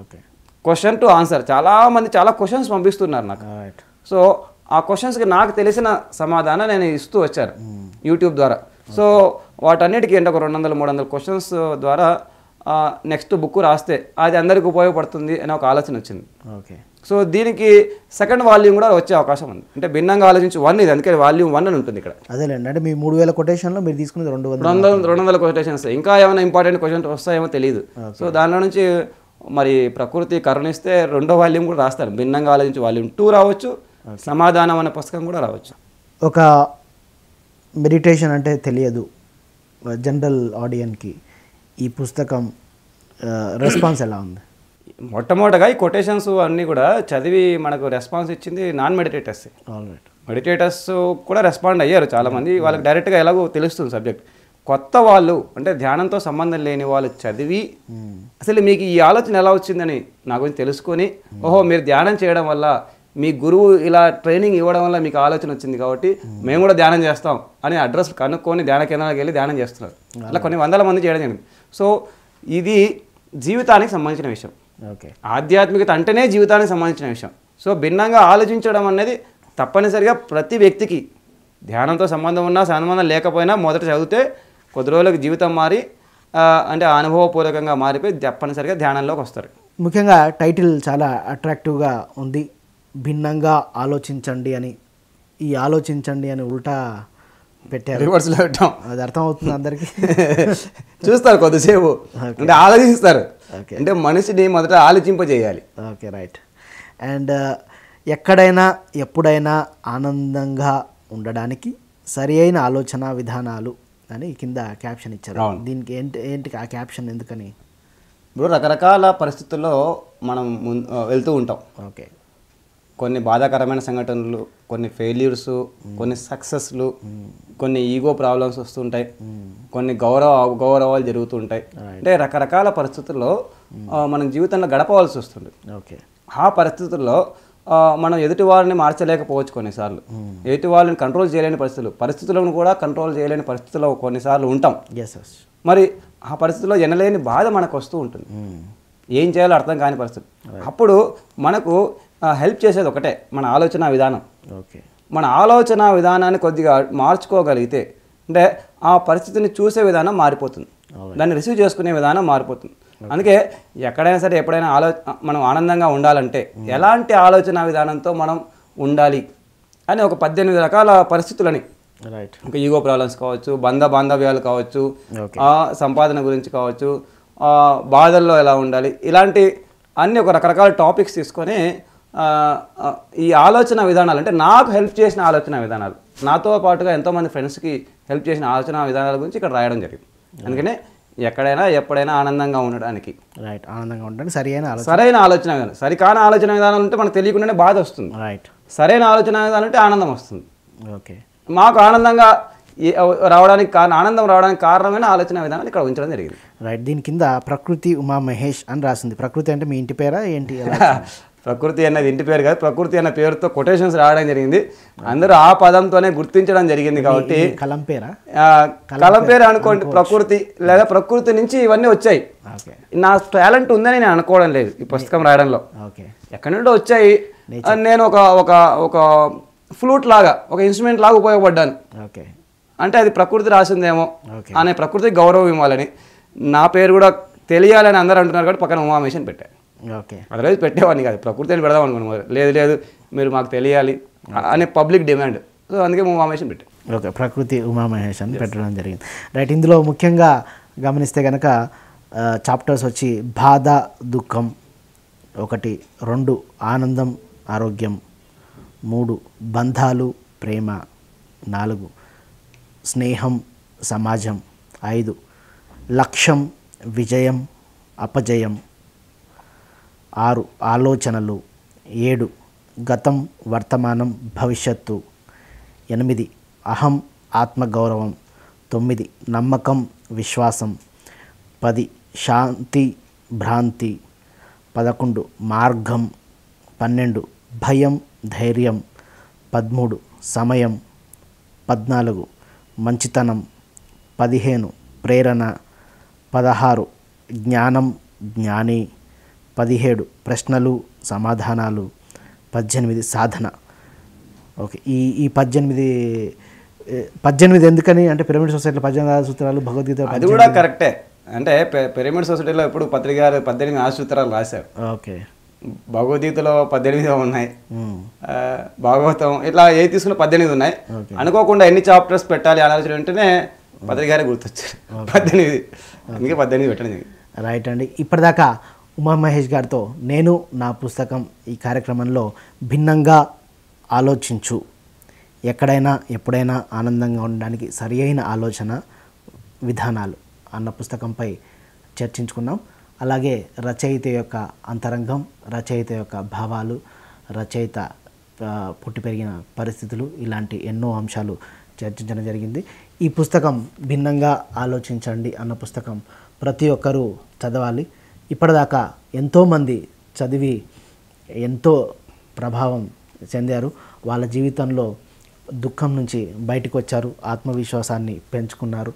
ఓకే. క్వశ్చన్ టు ఆన్సర్ చాలామంది చాలా క్వశ్చన్స్ పంపిస్తున్నారు నాకు. సో ఆ క్వశ్చన్స్కి నాకు తెలిసిన సమాధానం నేను ఇస్తూ వచ్చాను యూట్యూబ్ ద్వారా. సో వాటన్నిటికీ అంటే ఒక రెండు వందల మూడు వందల క్వశ్చన్స్ ద్వారా నెక్స్ట్ బుక్ రాస్తే అది అందరికీ ఉపయోగపడుతుంది అనే ఒక ఆలోచన వచ్చింది. ఓకే సో దీనికి సెకండ్ వాల్యూమ్ కూడా వచ్చే అవకాశం ఉంది. అంటే భిన్నంగా ఆలోచించి వన్ ఇది అందుకే వాల్యూమ్ వన్ అని ఉంటుంది ఇక్కడ. అదేలేండి. అంటే మీ మూడు వేల కొటేషన్లో మీరు తీసుకున్నది రెండు వందలు రెండు వందల క్వశ్చన్స్ ఇంకా ఏమైనా ఇంపార్టెంట్ క్వశ్చన్స్ వస్తాయేమో తెలియదు సో దానిలో నుంచి మరి ప్రకృతి కరుణిస్తే రెండో వాల్యూమ్ కూడా రాస్తాను భిన్నంగా ఆలోచించి వాల్యూమ్ టూ రావచ్చు. సమాధానం అనే పుస్తకం కూడా రావచ్చు. ఒక మెడిటేషన్ అంటే తెలియదు. జనరల్ ఆడియన్కి ఈ పుస్తకం రెస్పాన్స్ ఎలా ఉంది? మొట్టమొదటగా ఈ కొటేషన్స్ అన్నీ కూడా చదివి మనకు రెస్పాన్స్ ఇచ్చింది non meditators. All right. Meditators కూడా రెస్పాండ్ అయ్యారు చాలామంది. వాళ్ళకి డైరెక్ట్గా ఎలాగో తెలుస్తుంది సబ్జెక్ట్. కొత్త వాళ్ళు అంటే ధ్యానంతో సంబంధం లేని వాళ్ళు చదివి అసలు మీకు ఈ ఆలోచన ఎలా వచ్చిందని నా గురించి తెలుసుకొని ఓహో మీరు ధ్యానం చేయడం వల్ల మీ గురువు ఇలా ట్రైనింగ్ ఇవ్వడం వల్ల మీకు ఆలోచన వచ్చింది కాబట్టి మేము. కూడా ధ్యానం చేస్తాం అని అడ్రస్ కనుక్కొని ధ్యాన కేంద్రాలకు వెళ్ళి ధ్యానం చేస్తున్నారు. అలా కొన్ని వందల మంది చేయడం జరిగింది. సో ఇది జీవితానికి సంబంధించిన విషయం. ఓకే. ఆధ్యాత్మికత అంటేనే జీవితానికి సంబంధించిన విషయం. సో భిన్నంగా ఆలోచించడం అనేది తప్పనిసరిగా ప్రతి వ్యక్తికి ధ్యానంతో సంబంధం ఉన్నా సంబంధం లేకపోయినా మొదట చదివితే కొద్ది రోజులకు జీవితం మారి అంటే అనుభవపూర్వకంగా మారిపోయి తప్పనిసరిగా ధ్యానంలోకి వస్తారు. ముఖ్యంగా టైటిల్ చాలా అట్రాక్టివ్గా ఉంది. భిన్నంగా ఆలోచించండి అని ఈ ఆలోచించండి అని ఉల్టా పెట్టారు. రివర్స్లో పెట్టాం. అది అర్థమవుతుంది అందరికీ. [laughs] చూస్తారు కొద్దిసేపు. అంటే ఆలోచిస్తారు. అంటే మనిషిని మొదట ఆలోచింపజేయాలి ఓకే రైట్. అండ్ ఎక్కడైనా ఎప్పుడైనా ఆనందంగా ఉండడానికి సరి అయిన ఆలోచన విధానాలు అని కింద క్యాప్షన్ ఇచ్చారు. దీనికి ఏంటి ఏంటి ఆ క్యాప్షన్ ఎందుకని? ఇప్పుడు రకరకాల పరిస్థితుల్లో మనం వెళ్తూ ఉంటాం. ఓకే. కొన్ని బాధాకరమైన సంఘటనలు కొన్ని ఫెయిల్యూర్స్ కొన్ని సక్సెస్లు కొన్ని ఈగో ప్రాబ్లమ్స్ వస్తుంటాయి. కొన్ని గౌరవ గౌరవాలు జరుగుతుంటాయి. అంటే రకరకాల పరిస్థితుల్లో మనం జీవితంలో గడపవలసి వస్తుంది. ఓకే. ఆ పరిస్థితుల్లో మనం ఎదుటి వారిని మార్చలేకపోవచ్చు కొన్నిసార్లు. ఎదుటి వాళ్ళని కంట్రోల్ చేయలేని పరిస్థితులు. పరిస్థితులను కూడా కంట్రోల్ చేయలేని పరిస్థితుల్లో కొన్నిసార్లు ఉంటాం. మరి ఆ పరిస్థితిలో ఎనలేని బాధ మనకు వస్తూ ఉంటుంది. ఏం చేయాలో అర్థం కాని పరిస్థితి అప్పుడు మనకు హెల్ప్ చేసేది ఒకటే మన ఆలోచన విధానం. ఓకే మన ఆలోచన విధానాన్ని కొద్దిగా మార్చుకోగలిగితే అంటే ఆ పరిస్థితిని చూసే విధానం మారిపోతుంది. దాన్ని రిసీవ్ చేసుకునే విధానం మారిపోతుంది. అందుకే ఎక్కడైనా సరే ఎప్పుడైనా ఆలో మనం ఆనందంగా ఉండాలంటే ఎలాంటి ఆలోచన విధానంతో మనం ఉండాలి అని ఒక పద్దెనిమిది రకాల పరిస్థితులని. రైట్ ఇంకా ఈగో ప్రాబ్లమ్స్ కావచ్చు బంధ బాంధవ్యాలు కావచ్చు సంపాదన గురించి కావచ్చు బాధల్లో ఎలా ఉండాలి ఇలాంటి అన్ని ఒక రకరకాల టాపిక్స్ తీసుకొని ఈ ఆలోచన విధానాలు అంటే నాకు హెల్ప్ చేసిన ఆలోచన విధానాలు. నాతో పాటుగా ఎంతోమంది ఫ్రెండ్స్కి హెల్ప్ చేసిన ఆలోచన విధానాల గురించి ఇక్కడ రాయడం జరిగింది. అందుకనే ఎక్కడైనా ఎప్పుడైనా ఆనందంగా ఉండడానికి. రైట్ ఆనందంగా ఉండడానికి సరి అయిన ఆలోచన. సరైన ఆలోచన విధానం సరికాని ఆలోచన విధానాలు ఉంటే మనకు తెలియకుండానే బాధ వస్తుంది. రైట్ సరైన ఆలోచన విధానం అంటే ఆనందం వస్తుంది. ఓకే మాకు ఆనందంగా రావడానికి కారణం ఆనందం రావడానికి కారణమైన ఆలోచన విధానాన్ని ఇక్కడ ఉంచడం జరిగింది. రైట్ దీని కింద ప్రకృతి ఉమా మహేష్ అని రాసింది. ప్రకృతి అంటే మీ ఇంటి పేరా? ఏంటి? [laughs] ప్రకృతి అన్నది ఇంటి పేరు కాదు ప్రకృతి అన్న పేరుతో కొటేషన్స్ రావడం జరిగింది. అందరూ ఆ పదంతోనే గుర్తించడం జరిగింది కాబట్టి కలం పేరా? కలం పేరు అనుకోండి ప్రకృతి లేదా ప్రకృతి నుంచి ఇవన్నీ వచ్చాయి. నా టాలెంట్ ఉందని నేను అనుకోవడం లేదు ఈ పుస్తకం రాయడంలో. ఎక్కడి నుండో వచ్చాయి. నేను ఒక ఒక ఒక ఫ్లూట్ లాగా ఒక ఇన్స్ట్రుమెంట్ లాగా ఉపయోగపడ్డాను. అంటే అది ప్రకృతి రాసిందేమో అనే ప్రకృతికి గౌరవం ఇవ్వాలని నా పేరు కూడా తెలియాలని అందరూ అంటున్నారు కాబట్టి పక్కన ఉమామేషన్ పెట్టాను ఓకే. అదర్వైజ్ పెట్టేవాడిని కాదు ప్రకృతిని పెడదాం అనుకున్నాను. లేదు లేదు మీరు మాకు తెలియాలి అనే పబ్లిక్ డిమాండ్. సో అందుకే ఉమామేషన్ పెట్టాను ఓకే ప్రకృతి ఉమా మహేష్ అని పెట్టడం జరిగింది. రైట్ ఇందులో ముఖ్యంగా గమనిస్తే కనుక చాప్టర్స్ వచ్చి బాధ దుఃఖం ఒకటి రెండు ఆనందం ఆరోగ్యం మూడు బంధాలు ప్రేమ నాలుగు స్నేహం సమాజం ఐదు లక్ష్యం విజయం అపజయం ఆరు ఆలోచనలు. ఏడు గతం వర్తమానం భవిష్యత్తు. ఎనిమిది అహం ఆత్మగౌరవం. తొమ్మిది నమ్మకం విశ్వాసం. పది శాంతి భ్రాంతి. పదకొండు మార్గం. పన్నెండు భయం ధైర్యం. పదమూడు సమయం. పద్నాలుగు మంచితనం. పదిహేను ప్రేరణ. పదహారు జ్ఞానం జ్ఞాని. పదిహేడు ప్రశ్నలు సమాధానాలు పద్దెనిమిది సాధన. ఓకే ఈ ఈ పద్దెనిమిది పద్దెనిమిది ఎందుకని? అంటే పిరమిడ్ సొసైటీలో పద్దెనిమిది సూత్రాలు భగవద్గీత అది కూడా కరెక్టే. అంటే పిరమిడ్ సొసైటీలో ఇప్పుడు పత్రిక పద్దెనిమిది ఆశూత్రాలు రాశారు. ఓకే. భగవద్గీతలో పద్దెనిమిది ఉన్నాయి. భాగవతం ఇట్లా ఏ తీసుకున్న పద్దెనిమిది ఉన్నాయి. అనుకోకుండా ఎన్ని చాప్టర్స్ పెట్టాలి ఆలోచన వెంటనే పత్రిక గారే గుర్తొచ్చారు. పద్దెనిమిది. అందుకే పద్దెనిమిది పెట్టడం రైట్ అండి. ఇప్పటిదాకా ఉమా మహేష్ గారితో నేను నా పుస్తకం ఈ కార్యక్రమంలో భిన్నంగా ఆలోచించు. ఎక్కడైనా ఎప్పుడైనా ఆనందంగా ఉండడానికి సరి అయిన ఆలోచన విధానాలు అన్న పుస్తకంపై చర్చించుకున్నాం. అలాగే రచయిత యొక్క అంతరంగం రచయిత యొక్క భావాలు రచయిత పుట్టి పెరిగిన పరిస్థితులు ఇలాంటి ఎన్నో అంశాలు చర్చించడం జరిగింది. ఈ పుస్తకం భిన్నంగా ఆలోచించండి అన్న పుస్తకం ప్రతి ఒక్కరూ చదవాలి. ఇప్పటిదాకా ఎంతోమంది చదివి ఎంతో ప్రభావం చెందారు. వాళ్ళ జీవితంలో దుఃఖం నుంచి బయటకు వచ్చారు ఆత్మవిశ్వాసాన్ని పెంచుకున్నారు.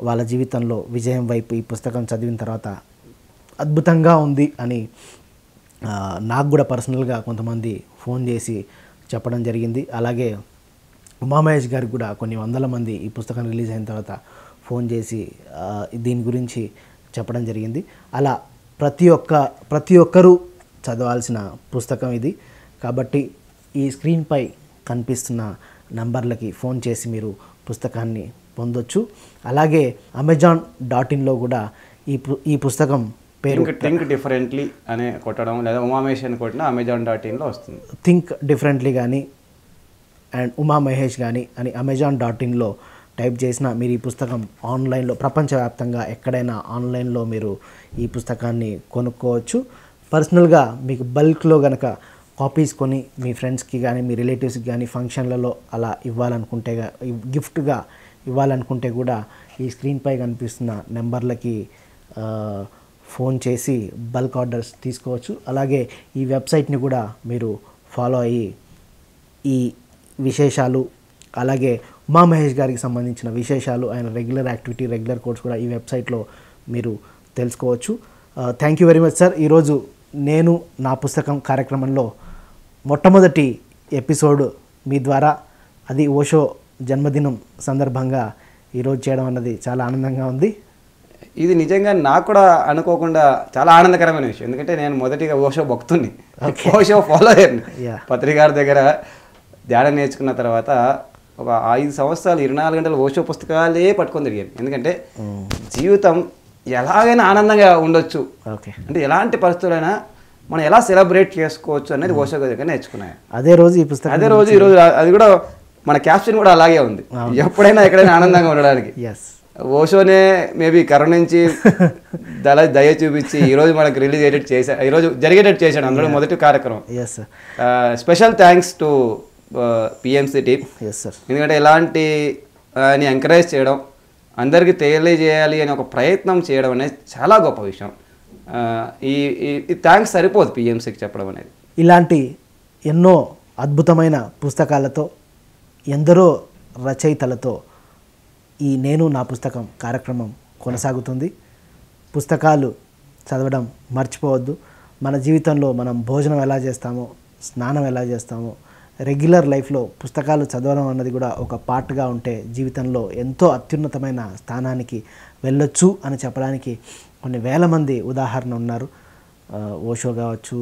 వాళ్ళ జీవితంలో విజయం వైపు ఈ పుస్తకం చదివిన తర్వాత అద్భుతంగా ఉంది అని నాకు కూడా పర్సనల్గా కొంతమంది ఫోన్ చేసి చెప్పడం జరిగింది. అలాగే ఉమామహేష్ గారికి కూడా కొన్ని వందల మంది ఈ పుస్తకం రిలీజ్ అయిన తర్వాత ఫోన్ చేసి దీని గురించి చెప్పడం జరిగింది. అలా ప్రతి ఒక్క ప్రతి ఒక్కరూ చదవాల్సిన పుస్తకం ఇది. కాబట్టి ఈ స్క్రీన్పై కనిపిస్తున్న నంబర్లకి ఫోన్ చేసి మీరు పుస్తకాన్ని పొందొచ్చు. అలాగే అమెజాన్ డాట్ ఇన్లో కూడా ఈ ఈ పుస్తకం పేరు థింక్ థింక్ డిఫరెంట్లీ అనే కొట్టడం లేదా ఉమామేష్ అని కొట్టినా అమెజాన్ డాట్ ఇన్లో వస్తుంది. థింక్ డిఫరెంట్లీ కానీ అండ్ ఉమా మహేష్ కానీ అని అమెజాన్ డాట్ ఇన్లో టైప్ చేసిన మీరు ఈ పుస్తకం ఆన్లైన్లో ప్రపంచవ్యాప్తంగా ఎక్కడైనా ఆన్లైన్లో మీరు ఈ పుస్తకాన్ని కొనుక్కోవచ్చు. పర్సనల్గా మీకు బల్క్లో కనుక కాపీస్ కొని మీ ఫ్రెండ్స్కి కానీ మీ రిలేటివ్స్కి కానీ ఫంక్షన్లలో అలా ఇవ్వాలనుకుంటే గిఫ్ట్గా ఇవ్వాలనుకుంటే కూడా ఈ స్క్రీన్పై కనిపిస్తున్న నెంబర్లకి ఫోన్ చేసి బల్క్ ఆర్డర్స్ తీసుకోవచ్చు. అలాగే ఈ వెబ్సైట్ని కూడా మీరు ఫాలో అయ్యి ఈ విశేషాలు అలాగే ఉమా మహేష్ గారికి సంబంధించిన విశేషాలు ఆయన రెగ్యులర్ యాక్టివిటీ రెగ్యులర్ కోర్స్ కూడా ఈ వెబ్సైట్లో మీరు తెలుసుకోవచ్చు. Thank you very much sir ఈరోజు నేను నా పుస్తకం కార్యక్రమంలో మొట్టమొదటి ఎపిసోడ్ మీ ద్వారా అది ఓషో జన్మదినం సందర్భంగా ఈరోజు చేయడం అన్నది చాలా ఆనందంగా ఉంది. ఇది నిజంగా నాకు కూడా అనుకోకుండా చాలా ఆనందకరమైన విషయం. ఎందుకంటే నేను మొదటిగా ఓషో భక్తుని [laughs] ఓషో ఫాలోయర్ Yeah. పత్రికారి దగ్గర ధ్యానం నేర్చుకున్న తర్వాత ఒక ఐదు సంవత్సరాలు ఇరవై నాలుగు గంటలు ఓషో పుస్తకాలే పట్టుకొని తిరిగాను ఎందుకంటే జీవితం ఎలాగైనా ఆనందంగా ఉండొచ్చు. ఓకే. అంటే ఎలాంటి పరిస్థితులైనా మనం ఎలా సెలబ్రేట్ చేసుకోవచ్చు అనేది ఓషో దగ్గర నేర్చుకున్నాను అదే రోజు ఈ పుస్తకం అదే రోజు ఈరోజు అది కూడా మన క్యాప్షన్ కూడా అలాగే ఉంది. ఎప్పుడైనా ఎక్కడైనా ఆనందంగా ఉండడానికి. ఎస్ ఓషోనే మేబీ కరుణించి దళ దయ చూపించి ఈ రోజు మనకు రిలీజ్ అయ్యేటట్టు చేశాడు ఈ రోజు జరిగేటట్టు చేశాడు అందులో మొదటి కార్యక్రమం. Yes special thanks to PMC team yes sir ఎందుకంటే ఇలాంటి ని ఎంకరేజ్ చేయడం అందరికీ తెలియజేయాలి అనే ఒక ప్రయత్నం చేయడం అనేది చాలా గొప్ప విషయం. ఈ ఈ థ్యాంక్స్ సరిపోదు పిఎంసికి చెప్పడం అనేది. ఇలాంటి ఎన్నో అద్భుతమైన పుస్తకాలతో ఎందరో రచయితలతో ఈ నేను నా పుస్తకం కార్యక్రమం కొనసాగుతుంది. పుస్తకాలు చదవడం మర్చిపోవద్దు. మన జీవితంలో మనం భోజనం ఎలా చేస్తామో స్నానం ఎలా చేస్తామో రెగ్యులర్ లైఫ్లో పుస్తకాలు చదవడం అన్నది కూడా ఒక పార్ట్గా ఉంటే జీవితంలో ఎంతో అత్యున్నతమైన స్థానానికి వెళ్ళొచ్చు అని చెప్పడానికి కొన్ని వేల మంది ఉదాహరణ ఉన్నారు. ఓషో కావచ్చు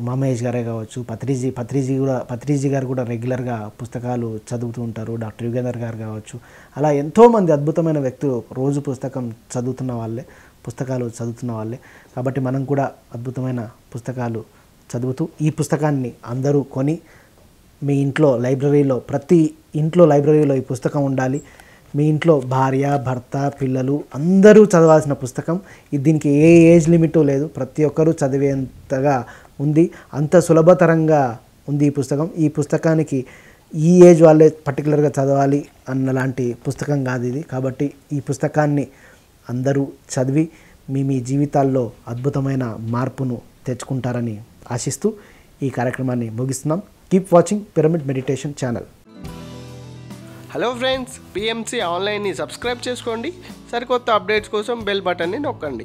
ఉమామహేష్ గారే కావచ్చు పత్రిజీ పత్రిజీ కూడా పత్రిజీ గారు కూడా రెగ్యులర్గా పుస్తకాలు చదువుతూ ఉంటారు. డాక్టర్ యుగేందర్ గారు కావచ్చు. అలా ఎంతోమంది అద్భుతమైన వ్యక్తులు రోజు పుస్తకం చదువుతున్న వాళ్ళే పుస్తకాలు చదువుతున్న వాళ్ళే. కాబట్టి మనం కూడా అద్భుతమైన పుస్తకాలు చదువుతూ ఈ పుస్తకాన్ని అందరూ కొని మీ ఇంట్లో లైబ్రరీలో ప్రతి ఇంట్లో లైబ్రరీలో ఈ పుస్తకం ఉండాలి. మీ ఇంట్లో భార్య భర్త పిల్లలు అందరూ చదవాల్సిన పుస్తకం. ఇది దీనికి ఏ ఏజ్ లిమిట్ లేదు. ప్రతి ఒక్కరూ చదివేంతగా ఉంది. అంత సులభతరంగా ఉంది ఈ పుస్తకం. ఈ పుస్తకానికి ఈ ఏజ్ వాళ్ళే పర్టికులర్గా చదవాలి అన్న లాంటి పుస్తకం కాదు ఇది. కాబట్టి ఈ పుస్తకాన్ని అందరూ చదివి మీ మీ జీవితాల్లో అద్భుతమైన మార్పును తెచ్చుకుంటారని ఆశిస్తూ ఈ కార్యక్రమాన్ని ముగిస్తున్నాం. Keep watching pyramid meditation channel hello friends PMC ఆన్లైన్ని subscribe చేసుకోండి. సరికొత్త అప్డేట్స్ కోసం బెల్ బటన్ని నొక్కండి.